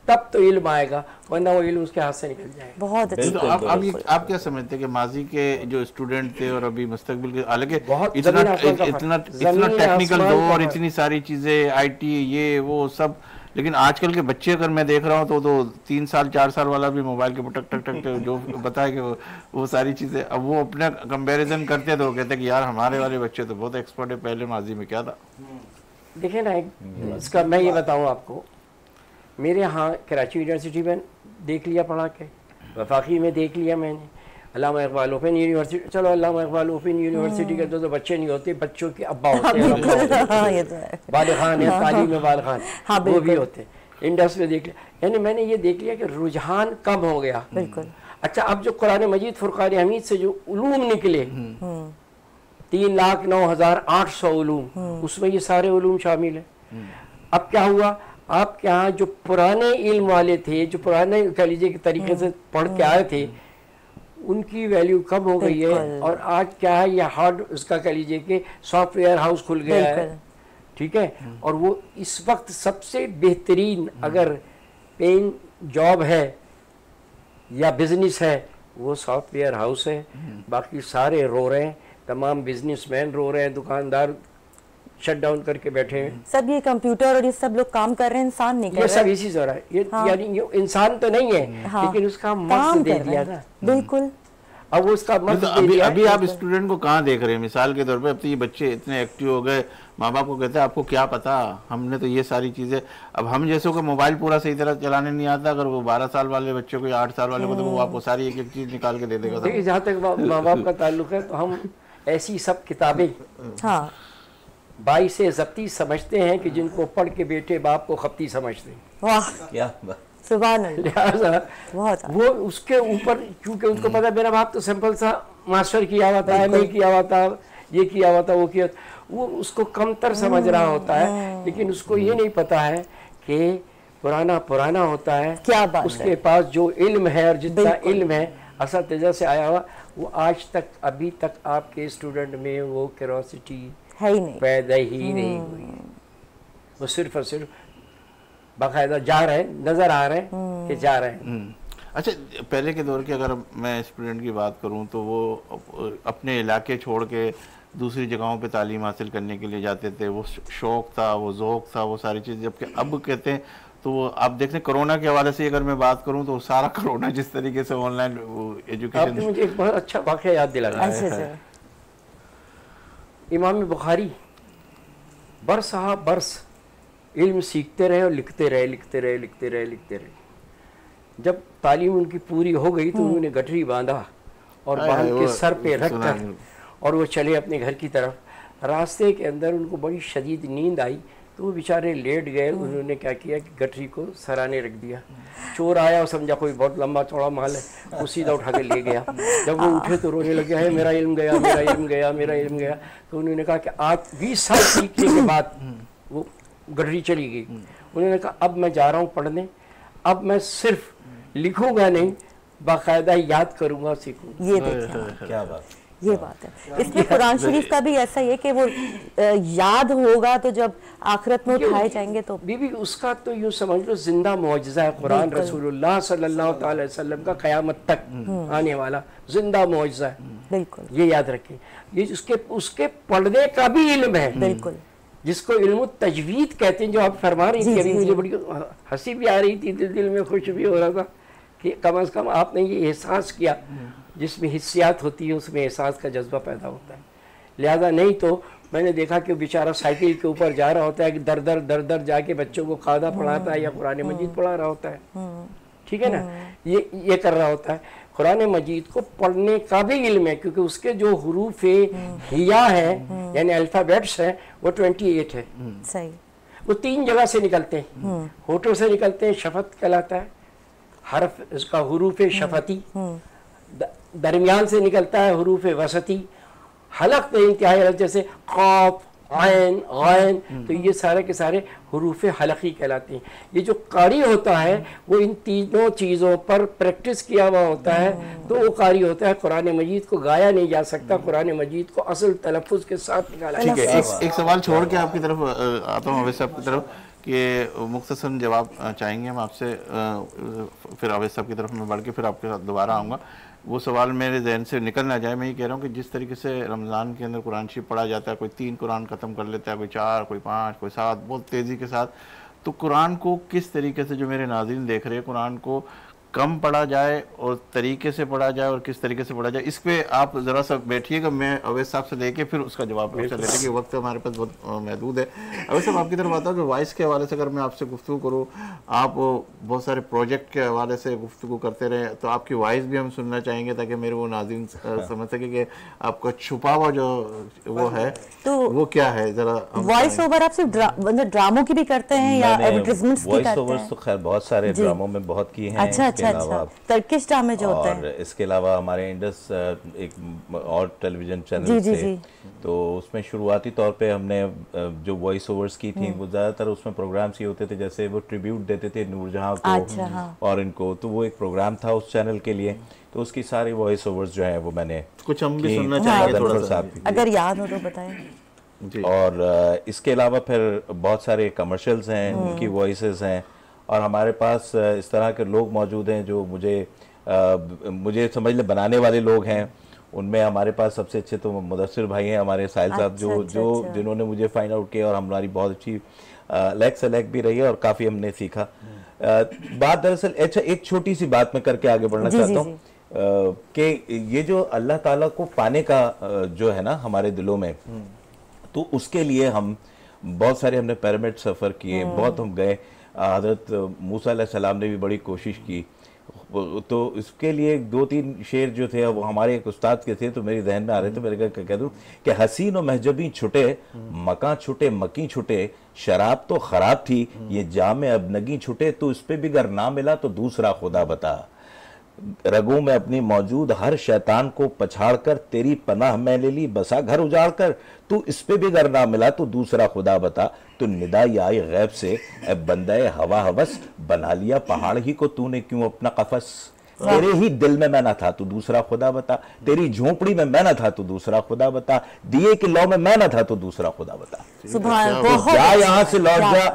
तब तो इल्म आएगा वरना वो इल्म उसके हाथ से निकल जाएगा। बहुत अच्छा तो आप आप ये आप क्या समझते हैं कि माजी के जो स्टूडेंट थे और अभी मुस्तकबिल के अलग बहुत इतना इतना इतना टेक्निकल दो और दौर इतनी सारी चीज़ें आईटी ये वो सब लेकिन आजकल के बच्चे अगर मैं देख रहा हूँ तो तो तीन साल चार साल वाला भी मोबाइल के ऊपर टक टक टक जो बताए कि वो, वो सारी चीज़ें अब वो अपना कंपैरिजन करते हैं तो वो कहते हैं कि यार हमारे वाले बच्चे तो बहुत एक्सपर्ट है पहले माजी में क्या था? देखिए ना एक इसका मैं ये बताऊँ आपको मेरे यहाँ कराची यूनिवर्सिटी में देख लिया पढ़ा के वफाकी में देख लिया मैंने। अल्लामा इकबाल ओपन यूनिवर्सिटी चलो अल्लामा इकबाल ओपन यूनिवर्सिटी के तो, तो बच्चे नहीं होते बच्चों के अब्बा होते हैं हाँ ये तो है। बाल खान है तालीम में बाल खान हाँ, वो भी होते हैं। इंडस में देख लिया। यानी मैंने ये देख लिया कि रुझान कम हो गया। बिल्कुल। अच्छा अब जो कुरान मजीद फुरकान हमीद से जो उलूम निकले तीन लाख नौ हज़ार आठ सौ उलूम उसमें ये सारे उलूम शामिल हैं। अब क्या हुआ? आपके यहाँ जो पुराने इल्म वाले थे जो पुराने कह लीजिए कि तरीके से पढ़ के आए थे उनकी वैल्यू कम हो गई है और आज क्या है ये हार्ड उसका कह लीजिए कि सॉफ्टवेयर हाउस खुल गया है। ठीक है? और वो इस वक्त सबसे बेहतरीन अगर पेइंग जॉब है या बिज़नेस है वो सॉफ्टवेयर हाउस है। बाकी सारे रो रहे हैं। तमाम बिजनेसमैन रो रहे हैं दुकानदार शट डाउन करके बैठे हैं। सब ये कंप्यूटर और ये सब लोग काम कर रहे हैं इंसान नहीं कर ये सब इसी से है ये हाँ। यानी ये इंसान तो नहीं है हाँ। लेकिन उसका काम दे दिया ना बिल्कुल। अब उसका मर्ज तो अभी अभी आप स्टूडेंट को कहाँ देख रहे हैं? मिसाल के तौर पे अब तो ये बच्चे इतने एक्टिव हो गए माँ बाप को कहते हैं आपको क्या पता? हमने तो ये सारी चीज़ें अब हम जैसों को मोबाइल पूरा सही तरह चलाने नहीं आता अगर वो बारह साल वाले बच्चे को या आठ साल वाले को तो वो आपको सारी एक एक चीज़ निकाल के दे देगा। जहाँ तक माँ माँ बाप का ताल्लुक है तो हम ऐसी सब किताबें हाँ। बाईस से जब्ती समझते हैं कि जिनको पढ़ के बेटे बाप को खपती समझते हैं। वाह। क्या बात। सुबह अल्लाह लिहाजा बहुत वो उसके ऊपर क्योंकि उनको पता है, मेरा बाप तो सिंपल सा मास्टर किया हुआ था एम किया हुआ था ये किया हुआ था वो किया वो उसको कमतर समझ रहा होता है लेकिन उसको ये नहीं पता है कि पुराना पुराना होता है। क्या बात उसके है? पास जो इल्म है और जितना। इल्म है असतजा से आया हुआ वो आज तक अभी तक आपके स्टूडेंट में वो क्यूरोसिटी है ही नहीं। पैदा ही नहीं हुई। वो सिर्फ़ और सिर्फ़ बाकायदा जा रहे हैं नज़र आ रहे हैं कि जा रहे हैं। हम्म। अच्छा पहले के दौर की अगर मैं स्टूडेंट की बात करूँ तो वो अपने इलाके छोड़ के दूसरी जगहों पे तालीम हासिल करने के लिए जाते थे। वो शौक था वो ज़ौक था वो सारी चीज़। जबकि अब कहते हैं तो वो आप देखते हैं कोरोना के हवाले से अगर मैं बात करूँ तो सारा कोरोना जिस तरीके से ऑनलाइन एजुकेशन मुझे एक बहुत अच्छा वाक़या याद दिलाया अच्छा अच्छा इमाम बुखारी बरस हा बरस इल्म सीखते रहे और लिखते रहे लिखते रहे लिखते रहे लिखते रहे। जब तालीम उनकी पूरी हो गई तो उन्होंने गठरी बांधा और बाहर बाँध के सर पे रख कर और वो चले अपने घर की तरफ़। रास्ते के अंदर उनको बड़ी शदीद नींद आई। तो वो बेचारे लेट गए उन्होंने क्या किया कि गठरी को सराने रख दिया। चोर आया और समझा कोई बहुत लंबा चौड़ा माल है वो सीधा उठा के ले गया। जब वो उठे तो रोने लगे है मेरा इल्म गया मेरा इल्म गया मेरा इल्म गया। तो उन्होंने कहा कि आज बीस साल सीखने के बाद वो गठरी चली गई। उन्होंने कहा अब मैं जा रहा हूँ पढ़ने अब मैं सिर्फ़ लिखूँगा नहीं बाकायदा याद करूँगा सीखूँगा। ये देखिए। क्या बात। ये बात है। इसमें कुरान शरीफ का भी ऐसा ही है कि वो याद होगा तो जब आखिरत में उठाए जाएँगे तो बीबी उसका तो यूँ समझ लो ज़िंदा मुआजिजा है कुरान बिल्कुल। रसूलुल्लाह सल्लल्लाहु अलैहि वसल्लम का कयामत तक आने वाला ज़िंदा मुआजिजा है। बिल्कुल। ये याद रखें ये उसके उसके पढ़ने का भी इल्म है। बिल्कुल। जिसको इल्म तजवीद कहते हैं जो आप फरमा रही थी अभी मुझे बड़ी हँसी भी आ रही थी दिल दिल में खुश भी हो रहा था कि कम अज कम आपने ये एहसास किया। जिसमें हिस्सियात होती है उसमें एहसास का जज्बा पैदा होता है। लिहाजा नहीं तो मैंने देखा कि बेचारा साइकिल के ऊपर जा रहा होता है कि दर दर दर दर जाके बच्चों को कादा पढ़ाता है या कुरान मजीद पढ़ा रहा होता है। ठीक है ना? ये ये कर रहा होता है। कुरान मजीद को पढ़ने का भी इल्म है क्योंकि उसके जो हरूफ हिया है यानी अल्फ़ाबेट्स हैं वो ट्वेंटी एट है। सही। वो तीन जगह से निकलते हैं। होठों से निकलते हैं शफत कहलाता है। हरफ इसका हरूफ शफती। दरमियान से निकलता है हरूफ वसती। हलक में इंतहाई हलक जैसे खौफ आयन गैन तो ये सारे के सारे हरूफ हलकी कहलाते हैं। ये जो कारी होता है वो इन तीनों चीज़ों पर प्रैक्टिस किया हुआ होता है। तो वो कारी होता है कुरान मजीद को गाया नहीं जा सकता कुरान मजीद को असल तलफ़ के साथ निकाला ठीक है एक, एक सवाल छोड़ के आपकी तरफ़ आता हूँ अवैध साहब की तरफ़ कि मुख्तसर जवाब चाहेंगे हम आपसे फिर अवैध साहब की तरफ़ मैं बढ़ के फिर आपके साथ दोबारा आऊँगा। वो सवाल मेरे जहन से निकल ना जाए। मैं ये कह रहा हूँ कि जिस तरीके से रमज़ान के अंदर कुरान शरीफ पढ़ा जाता है, कोई तीन कुरान ख़त्म कर लेता है, कोई चार, कोई पाँच, कोई सात, बहुत तेज़ी के साथ तो कुरान को किस तरीके से जो मेरे नाजिन देख रहे हैं, कुरान को कम पढ़ा जाए और तरीके से पढ़ा जाए और किस तरीके से पढ़ा जाए इस पे आप ज़रा सा बैठिएगा मैं अवैध साहब से लेके फिर उसका जवाब लेते कि वक्त हमारे पास बहुत महदूद है। अवैध साहब आपकी तरफ़ आता हूँ कि वॉइस के हवाले से अगर मैं आपसे गुफ्तु करूँ आप बहुत सारे प्रोजेक्ट के हवाले से गुफ्तु करते रहे तो आपकी वॉइस भी हम सुनना चाहेंगे ताकि मेरे वो नाजिन समझ सके कि आपका छुपा हुआ जो वो है तो वो क्या है ज़रा वॉइस ओवर आप सिर्फ़ मतलब ड्रामों की भी करते हैं या एडवर्टीजमेंट्स की वॉइस करते ओवर्स हैं? तो खैर बहुत सारे। ड्रामों में बहुत किए हैं अच्छा इसके अच्छा अलावा अच्छा टर्किश ड्रामे जो होते और हैं इसके अलावा हमारे इंडस एक और टेलीविज़न चैनल जी, से जी। तो उसमें शुरुआती तौर पे हमने जो वॉइस ओवर्स की हम्म। थी वो ज़्यादातर उसमें प्रोग्राम्स ये होते थे जैसे वो ट्रिब्यूट देते थे नूरजहां को अच्छा, हाँ। और इनको तो वो एक प्रोग्राम था उस चैनल के लिए तो उसकी सारी वॉइस ओवर्स जो है वो मैंने कुछ हम भी सुनना हाँ, चाहेंगे थोड़ा सा साहब की। अगर याद हो तो बताएँ और इसके अलावा फिर बहुत सारे कमर्शियल्स हैं हम्म। उनकी वॉइसेस हैं और हमारे पास इस तरह के लोग मौजूद हैं जो मुझे अ, मुझे समझ ले बनाने वाले लोग हैं। उनमें हमारे पास सबसे अच्छे तो मुदसर भाई हैं हमारे साहिल साहब अच्छा, जो अच्छा, जो अच्छा। जिन्होंने मुझे फाइंड आउट किया और हमारी बहुत अच्छी लैक से लैक भी रही है और काफ़ी हमने सीखा। अ, बात दरअसल अच्छा एक छोटी सी बात मैं करके आगे बढ़ना चाहता हूँ। कि ये जो अल्लाह ताला को पाने का जो है ना हमारे दिलों में तो उसके लिए हम बहुत सारे हमने पैरामिड सफ़र किए बहुत हम गए। हज़रत मूसा सलाम ने भी बड़ी कोशिश की। तो इसके लिए दो तीन शेर जो थे, वो हमारे एक उस्ताद के थे तो मेरे जहन में आ रहे थे मेरे कहा कह दूँ कि हसीन और महजबी छुटे मका छुटे मकी छुटे, शराब तो खराब थी, ये जाम अबनगी छुटे तो इस पर भी अगर ना मिला तो दूसरा खुदा बता। रगों में अपनी मौजूद हर शैतान को पछाड़ कर तेरी पनाह मैं ले ली बसा घर उजाड़ कर तू इस पे भी अगर ना मिला तो दूसरा खुदा बता। तो निदा ये आई गैब से ए बंदे हवा हवस बना लिया पहाड़ ही को तूने क्यों अपना कफस? तेरे ही दिल में मैं ना था तू दूसरा खुदा बता। तेरी झोपड़ी में मैं ना था तू दूसरा खुदा बता। दिए के लौ में मैं ना था तो दूसरा खुदा बता। तो जा अच्छी यहाँ से लौट जा।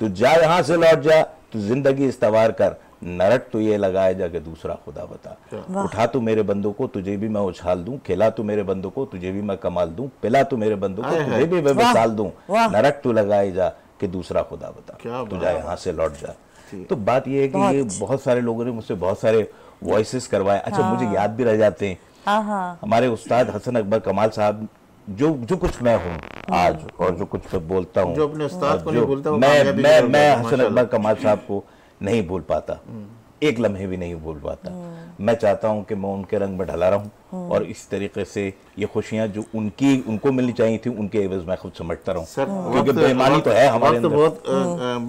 तू जा यहाँ से लौट जा। तू ज़िंदगी इस्तवार कर। नरक तो ये लगाए जाके दूसरा खुदा बता। उठा तू मेरे बंदों को तुझे भी मैं उछाल दूँ। खिला तू मेरे बंदों को तुझे भी मैं कमाल दूँ। पिला तू मेरे बंदों को तुझे भी मैं मिसाल दूँ। नरक तू लगाए जा कि दूसरा खुदा बता। तू जा यहाँ से लौट जा। तो बात ये है कि बहुत ये बहुत। सारे लोगों ने मुझसे बहुत सारे वॉइसेस करवाए। अच्छा मुझे याद भी रह जाते हैं। हाँ हाँ। हमारे उस्ताद हसन अकबर कमाल साहब जो जो कुछ मैं हूँ आज और जो कुछ मैं बोलता हूँ मैं मैं मैं हसन अकबर कमाल साहब को नहीं भूल पाता। एक लम्हे भी नहीं भूल पाता। मैं चाहता हूँ कि मैं उनके रंग में ढला रहूँ और इस तरीके से ये खुशियाँ जो उनकी उनको मिलनी चाहिए थी उनके एवज मैं खुद समझता रहूँ। सर क्योंकि बेईमानी तो है हमारे अंदर। बहुत अ,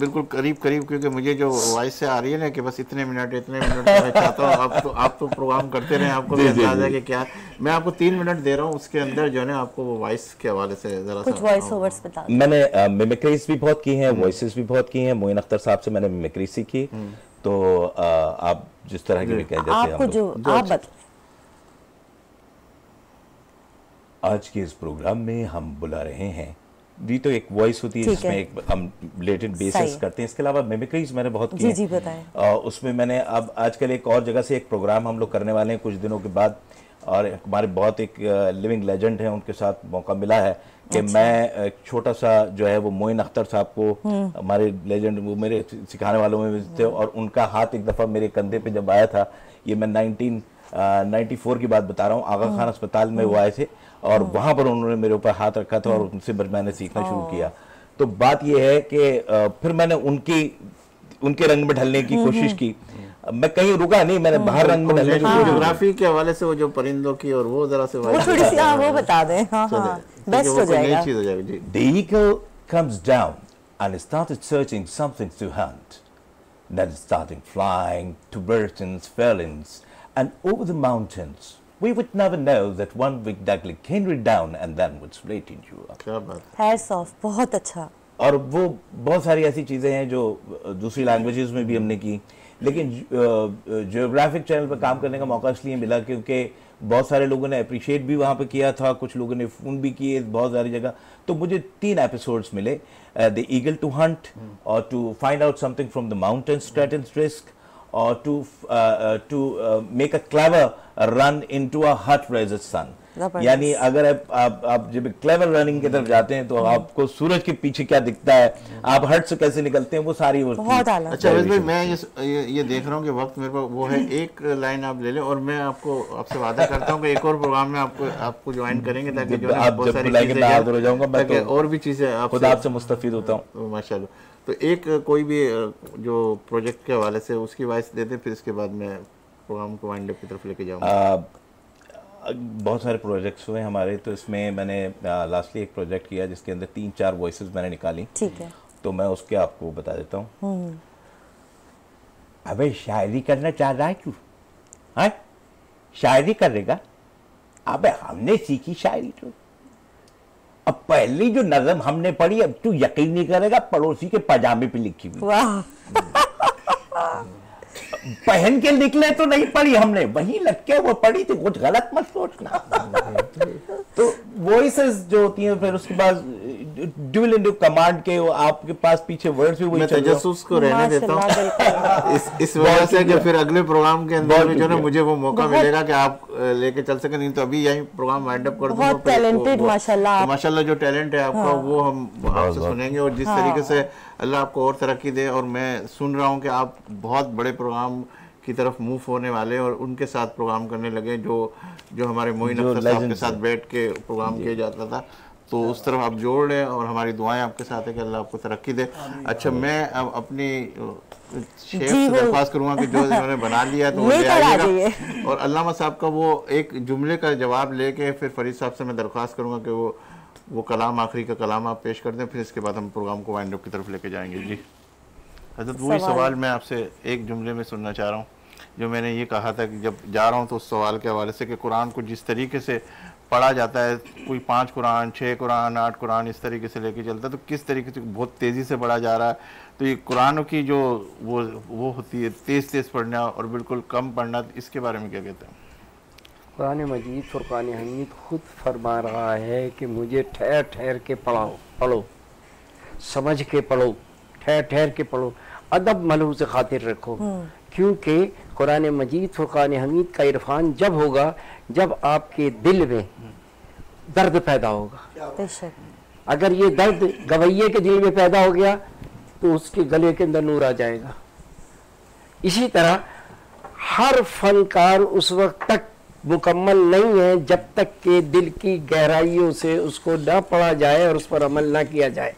बिल्कुल करीब करीब क्योंकि मुझे जो वॉइस से आ रही है ना कि बस इतने मिनट इतने मिनट मैं चाहता हूँ आप तो आप तो प्रोग्राम करते रहे आपको भी अंदाज़ा है कि क्या मैं आपको तीन मिनट दे रहा हूँ उसके अंदर जो है ना आपको वो वॉइस के हवाले से जरा कुछ वॉइस ओवर्स बता मैंने मिमिक्रीज भी बहुत की हैं वॉइसेस भी बहुत की हैं। मोइन अख्तर साहब से मैंने मिमिक्री सीखी। तो अ, आप जिस तरह की भी कह जैसे आपको हम लोग- जो आप बता आज के इस प्रोग्राम में हम बुला रहे हैं। जी तो एक वॉइस होती है जिसमें एक हम रिलेटेड बेसिस करते हैं। इसके अलावा मेमिक्रीज मैंने बहुत की जी, हैं। जी, बताएँ। उसमें मैंने अब आजकल एक और जगह से एक प्रोग्राम हम लोग करने वाले हैं कुछ दिनों के बाद और हमारे बहुत एक लिविंग लेजेंड है उनके साथ मौका मिला है। कि अच्छा। मैं एक छोटा सा जो है वो मोइन अख्तर साहब को हम्म। हमारे लेजेंड वो मेरे सिखाने वालों में भी थे और उनका हाथ एक दफ़ा मेरे कंधे पे जब आया था ये मैं 1994 की बात बता रहा हूँ आगा हम्म। खान अस्पताल में वो आए थे और वहाँ पर उन्होंने मेरे ऊपर हाथ रखा था और उनसे मैंने सीखना शुरू किया तो बात यह है कि फिर मैंने उनकी उनके रंग में ढलने की कोशिश की मैं कहीं रुका नहीं मैंने हाँ, बाहर रंग में ज्योग्राफी हाँ। के हवाले से वो जो परिंदों की और वो जरा से वो थोड़ी सी हाँ, वो बता दें बेस्ट हो जाएगा चीज़ हो जाएगी जी the comes down and started searching something to hunt then starting flying to Burton's फेलिंस and over the mountains We would never know that one week Dudley came down and then would split in you. क्या बात? Hats off, बहुत अच्छा. और वो बहुत सारी ऐसी चीज़ें हैं जो दूसरी languages में भी हमने की. लेकिन जियोग्राफिक चैनल पर काम करने का मौका इसलिए मिला क्योंकि बहुत सारे लोगों ने अप्रिशिएट भी वहाँ पे किया था कुछ लोगों ने फ़ोन भी किए बहुत सारी जगह। तो मुझे तीन एपिसोड्स मिले द ईगल टू हंट और to find out something from the mountains threatens risk or to uh, uh, to uh, make a clever run into a hut raised sun. यानी अगर आप आप, आप जब क्लेवर रनिंग की तरफ़ जाते हैं तो आपको सूरज के पीछे क्या दिखता है आप हट से कैसे निकलते हैं वो सारी बहुत अच्छा वैसे भाई मैं ये, ये ये देख रहा हूँ कि वक्त मेरे पास वो है एक लाइन आप ले लें और मैं आपको आपसे वादा करता हूँ कि एक और प्रोग्राम में आपको आपको ज्वाइन करेंगे ताकि जो आप बहुत सारी जाऊँगा, तो और भी चीज़ें खुद आपसे मुस्तफिद होता हूँ। माशाल्लाह। तो एक कोई भी जो प्रोजेक्ट के हवाले से उसकी वॉइस दे दें फिर इसके बाद मैं प्रोग्राम को वाइंड अप की तरफ़ लेके जाऊँगा। बहुत सारे प्रोजेक्ट्स हुए हमारे तो इसमें मैंने लास्टली एक प्रोजेक्ट किया जिसके अंदर तीन चार वॉइसेस मैंने निकाली। ठीक है। तो मैं उसके आपको बता देता हूँ। अबे शायरी करना चाह रहा है क्यों? हाँ? शायरी करेगा? अबे हमने सीखी शायरी तो। अब पहली जो नज़म हमने पढ़ी अब तू यकीन नहीं करेगा पड़ोसी के पजामे पे लिखी हुई। वाह। पहन के निकले तो नहीं पड़ी हमने। वही लग के वो पड़ी थी, कुछ गलत मत सोचना। तो वॉइसेस जो होती हैं फिर उसके बाद ड्यूल इंटू कमांड के आपके पास पीछे वर्ड्स भी वही मैं तजस्सुस को रहने देता हूँ। इस इस वजह से कि फिर अगले प्रोग्राम के अंदर बहुत में जो ना मुझे वो मौका मिलेगा कि आप लेके चल सके नहीं तो अभी यही प्रोग्राम वाइंड अप कर दूँगा बहुत वो- माशाल्लाह। तो माशाल्लाह जो टैलेंट है आपका वो हम आपसे सुनेंगे और जिस तरीके से अल्लाह आपको और तरक्की दे और मैं सुन रहा हूँ कि आप बहुत बड़े प्रोग्राम की तरफ़ मूव होने वाले और उनके साथ प्रोग्राम करने लगे जो जो हमारे मोइन अख्तर साहब के साथ बैठ के प्रोग्राम किया जाता था। तो उस तरफ़ आप जोड़ रहे हैं और हमारी दुआएँ आपके साथ है कि अल्लाह आपको तरक्की दे। अच्छा मैं अब अपनी शेफ से दरख्वास्त करूँगा कि जो इन्होंने बना लिया तो वो ले आ आइएगा और अल्लामा साहब का वो एक जुमले का जवाब लेके फिर फरीद साहब से मैं दरख्वास्त करूँगा कि वो वो कलाम आखिरी का कलाम आप पेश कर दें फिर इसके बाद हम प्रोग्राम को वाइंड अप की तरफ़ लेके जाएँगे। जी। हज़रत वही। सवाल मैं आपसे एक जुमले में सुनना चाह रहा हूँ। जो मैंने ये कहा था कि जब जा रहा हूँ तो उस सवाल के हवाले से कि कुरान को जिस तरीके से पढ़ा जाता है कोई पाँच कुरान छः कुरान आठ कुरान इस तरीके से लेके चलता है तो किस तरीके से बहुत तेज़ी से पढ़ा जा रहा है? तो ये कुरान की जो वो वो होती है तेज़ तेज़ पढ़ना और बिल्कुल कम पढ़ना इसके बारे में क्या कहते हैं? कुरान मजीद फुरकान हमीद खुद फरमा रहा है कि मुझे ठहर ठहर के पढ़ाओ पढ़ो समझ के पढ़ो ठहर ठहर के पढ़ो अदब मलहू से खातिर रखो। क्योंकि कुरान मजीद फुरकान हमीद का इरफान जब होगा जब आपके दिल में दर्द पैदा होगा। अगर ये दर्द गवैये के दिल में पैदा हो गया तो उसके गले के अंदर नूर आ जाएगा। इसी तरह हर फनकार उस वक्त तक मुकम्मल नहीं है जब तक के दिल की गहराइयों से उसको ना पढ़ा जाए और उस पर अमल ना किया जाए।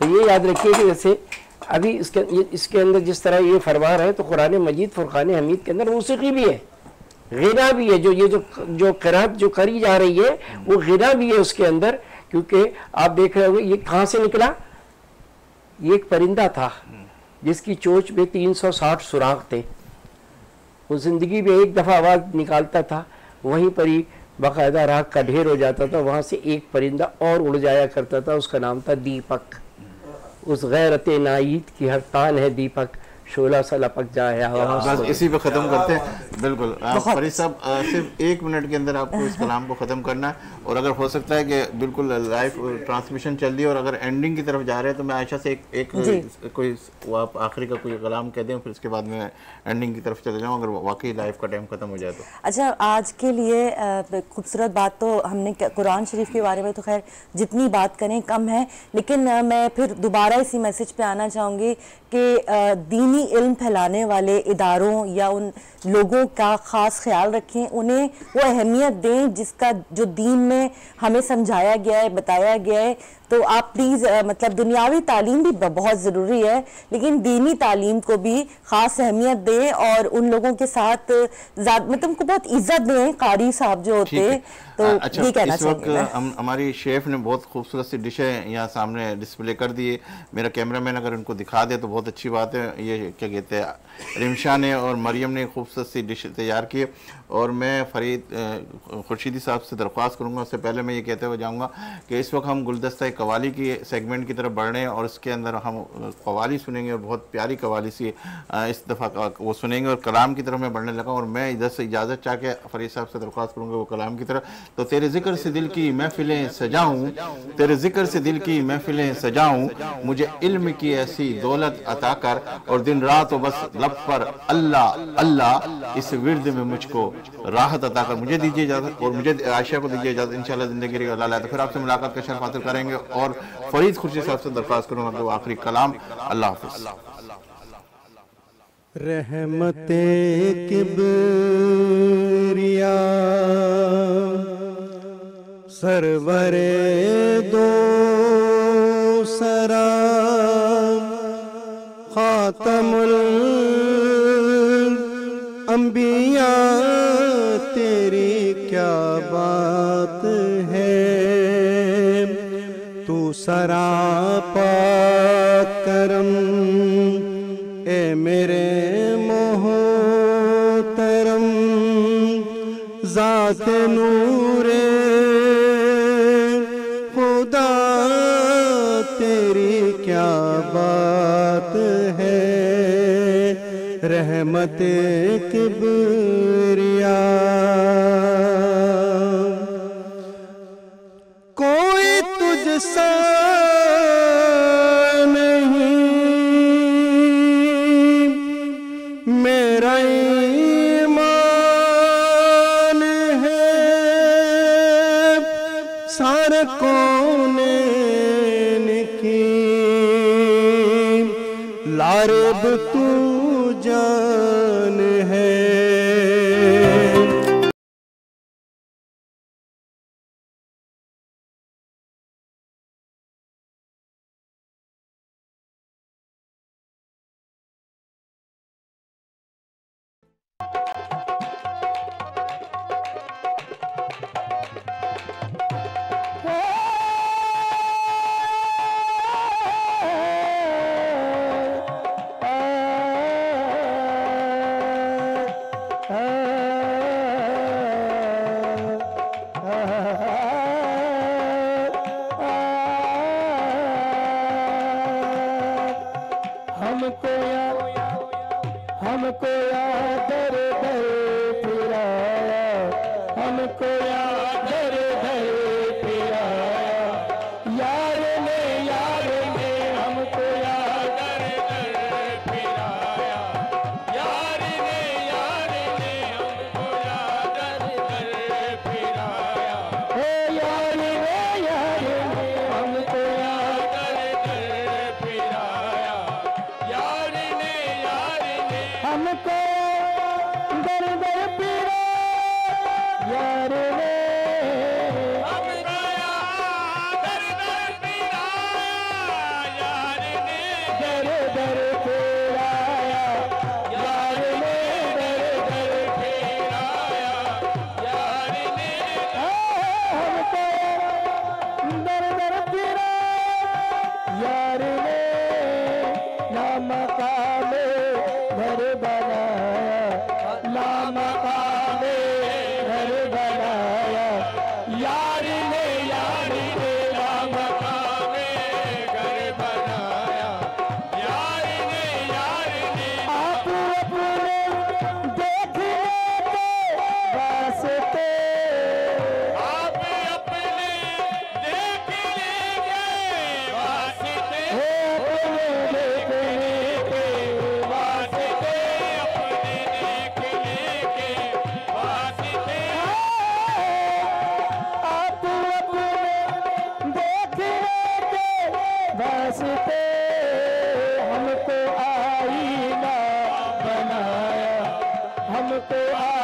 तो ये याद रखिए कि जैसे अभी इसके इसके अंदर जिस तरह ये फरमा रहे हैं तो कुरान मजीद, फुरकान हमीद के अंदर मौसीकी भी है। गिना भी है, जो, ये जो जो किरात जो करी जा रही है, वो गिना भी है उसके अंदर, क्योंकि आप देख रहे होंगे, ये कहाँ से निकला? ये एक परिंदा था, जिसकी चोच में 360 सुराख थे। वो ज़िंदगी में एक दफ़ा आवाज़ निकालता था, वहीं पर ही बाकायदा राख का ढेर हो जाता था, वहाँ से एक परिंदा और उड़ जाया करता था, उसका नाम था दीपक। उस गैरत नाइद की हर तान है दीपक। शोला सा लपक जाए बस तो। इसी पे ख़त्म करते हैं। बिल्कुल। फरीद साहब सिर्फ़ एक मिनट के अंदर आपको इस कलाम को ख़त्म करना है। और अगर हो सकता है कि बिल्कुल लाइव ट्रांसमिशन चल रही है और अगर एंडिंग की तरफ़ जा रहे हैं तो मैं आयशा से एक एक कोई आप आखिरी का कोई कलाम कह दें फिर उसके बाद मैं एंडिंग की तरफ़ चले जाऊँ अगर वाकई लाइव का टाइम ख़त्म हो जाए तो। अच्छा आज के लिए खूबसूरत बात तो हमने कुरान शरीफ के बारे में तो खैर जितनी बात करें कम है। लेकिन मैं फिर दोबारा इसी मैसेज पे आना चाहूँगी कि अ, दीनी इल्म फैलाने वाले इदारों या उन लोगों का ख़ास ख्याल रखें, उन्हें वो अहमियत दें जिसका जो दीन में हमें समझाया गया है, बताया गया है। तो आप प्लीज़ मतलब दुनियावी तालीम भी बहुत ज़रूरी है लेकिन दीनी तालीम को भी ख़ास अहमियत दें और उन लोगों के साथ मतलब उनको बहुत इज़्ज़त दें कारी साहब जो होते है। तो अच्छा ये कहना इस वक्त हम हमारी शेफ ने बहुत खूबसूरत सी डिशें यहाँ सामने डिस्प्ले कर दिए मेरा कैमरा मैन अगर उनको दिखा दे तो बहुत अच्छी बात है। ये क्या कहते हैं रिमशा ने और मरियम ने खूबसूरत सी डिश तैयार की और मैं फरीद खुर्शीदी साहब से दरख्वास्त करूँगा। उससे पहले मैं ये कहते हुए जाऊँगा कि इस वक्त हम गुलदस्ता कवाली की सेगमेंट की तरफ़ बढ़ रहे हैं और इसके अंदर हम कवाली सुनेंगे और बहुत प्यारी कवाली सी इस दफ़ा वो सुनेंगे और कलाम की तरफ़ मैं बढ़ने लगा और मैं इधर से इजाज़त चाह के फरीद साहब से दरख्वास्त करूँगा वो कलाम की तरफ़। तो तेरे ज़िक्र से दिल की महफिलें सजाऊँ, तेरे ज़िक्र से दिल की महफिलें सजाऊँ, मुझे इल्म की ऐसी दौलत अता कर और दिन रात हो बस लब पर अल्लाह अल्लाह, इस विरद में मुझको राहत अता कर। मुझे दीजिए इजाज़त और मुझे आयशा को दीजिए इजाज़त। इंशाल्लाह ज़िंदगी रही अल्लाह। तो फिर आपसे मुलाकात का शर्फ हासिल करेंगे। और फरीद खुर्शी साहब से दरख्वास्त करूँगा वो आखिरी कलाम। अल्लाह हाफिज़। रहमते सरवरे दो सरा, खातमुल अंबिया, तेरी क्या बात? सरापा करम ए मेरे मोहतरम जात नूरे खुदा तेरी क्या बात है? रहमत किबरिया। सा नहीं। मेरा ईमान है। सारे कोने की लारब हमको आ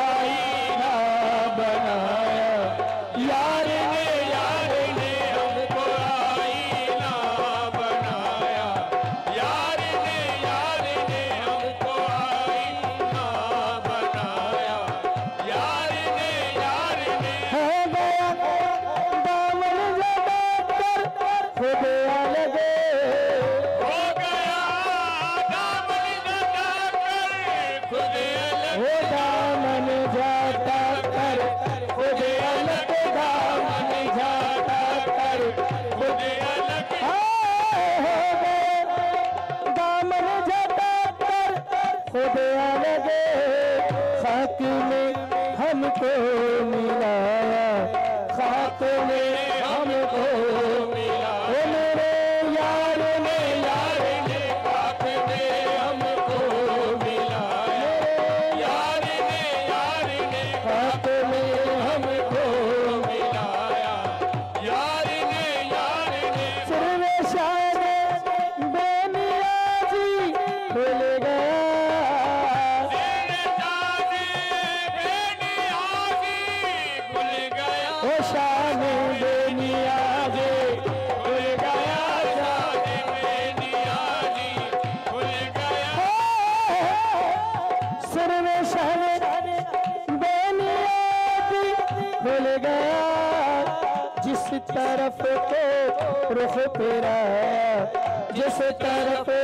तरफ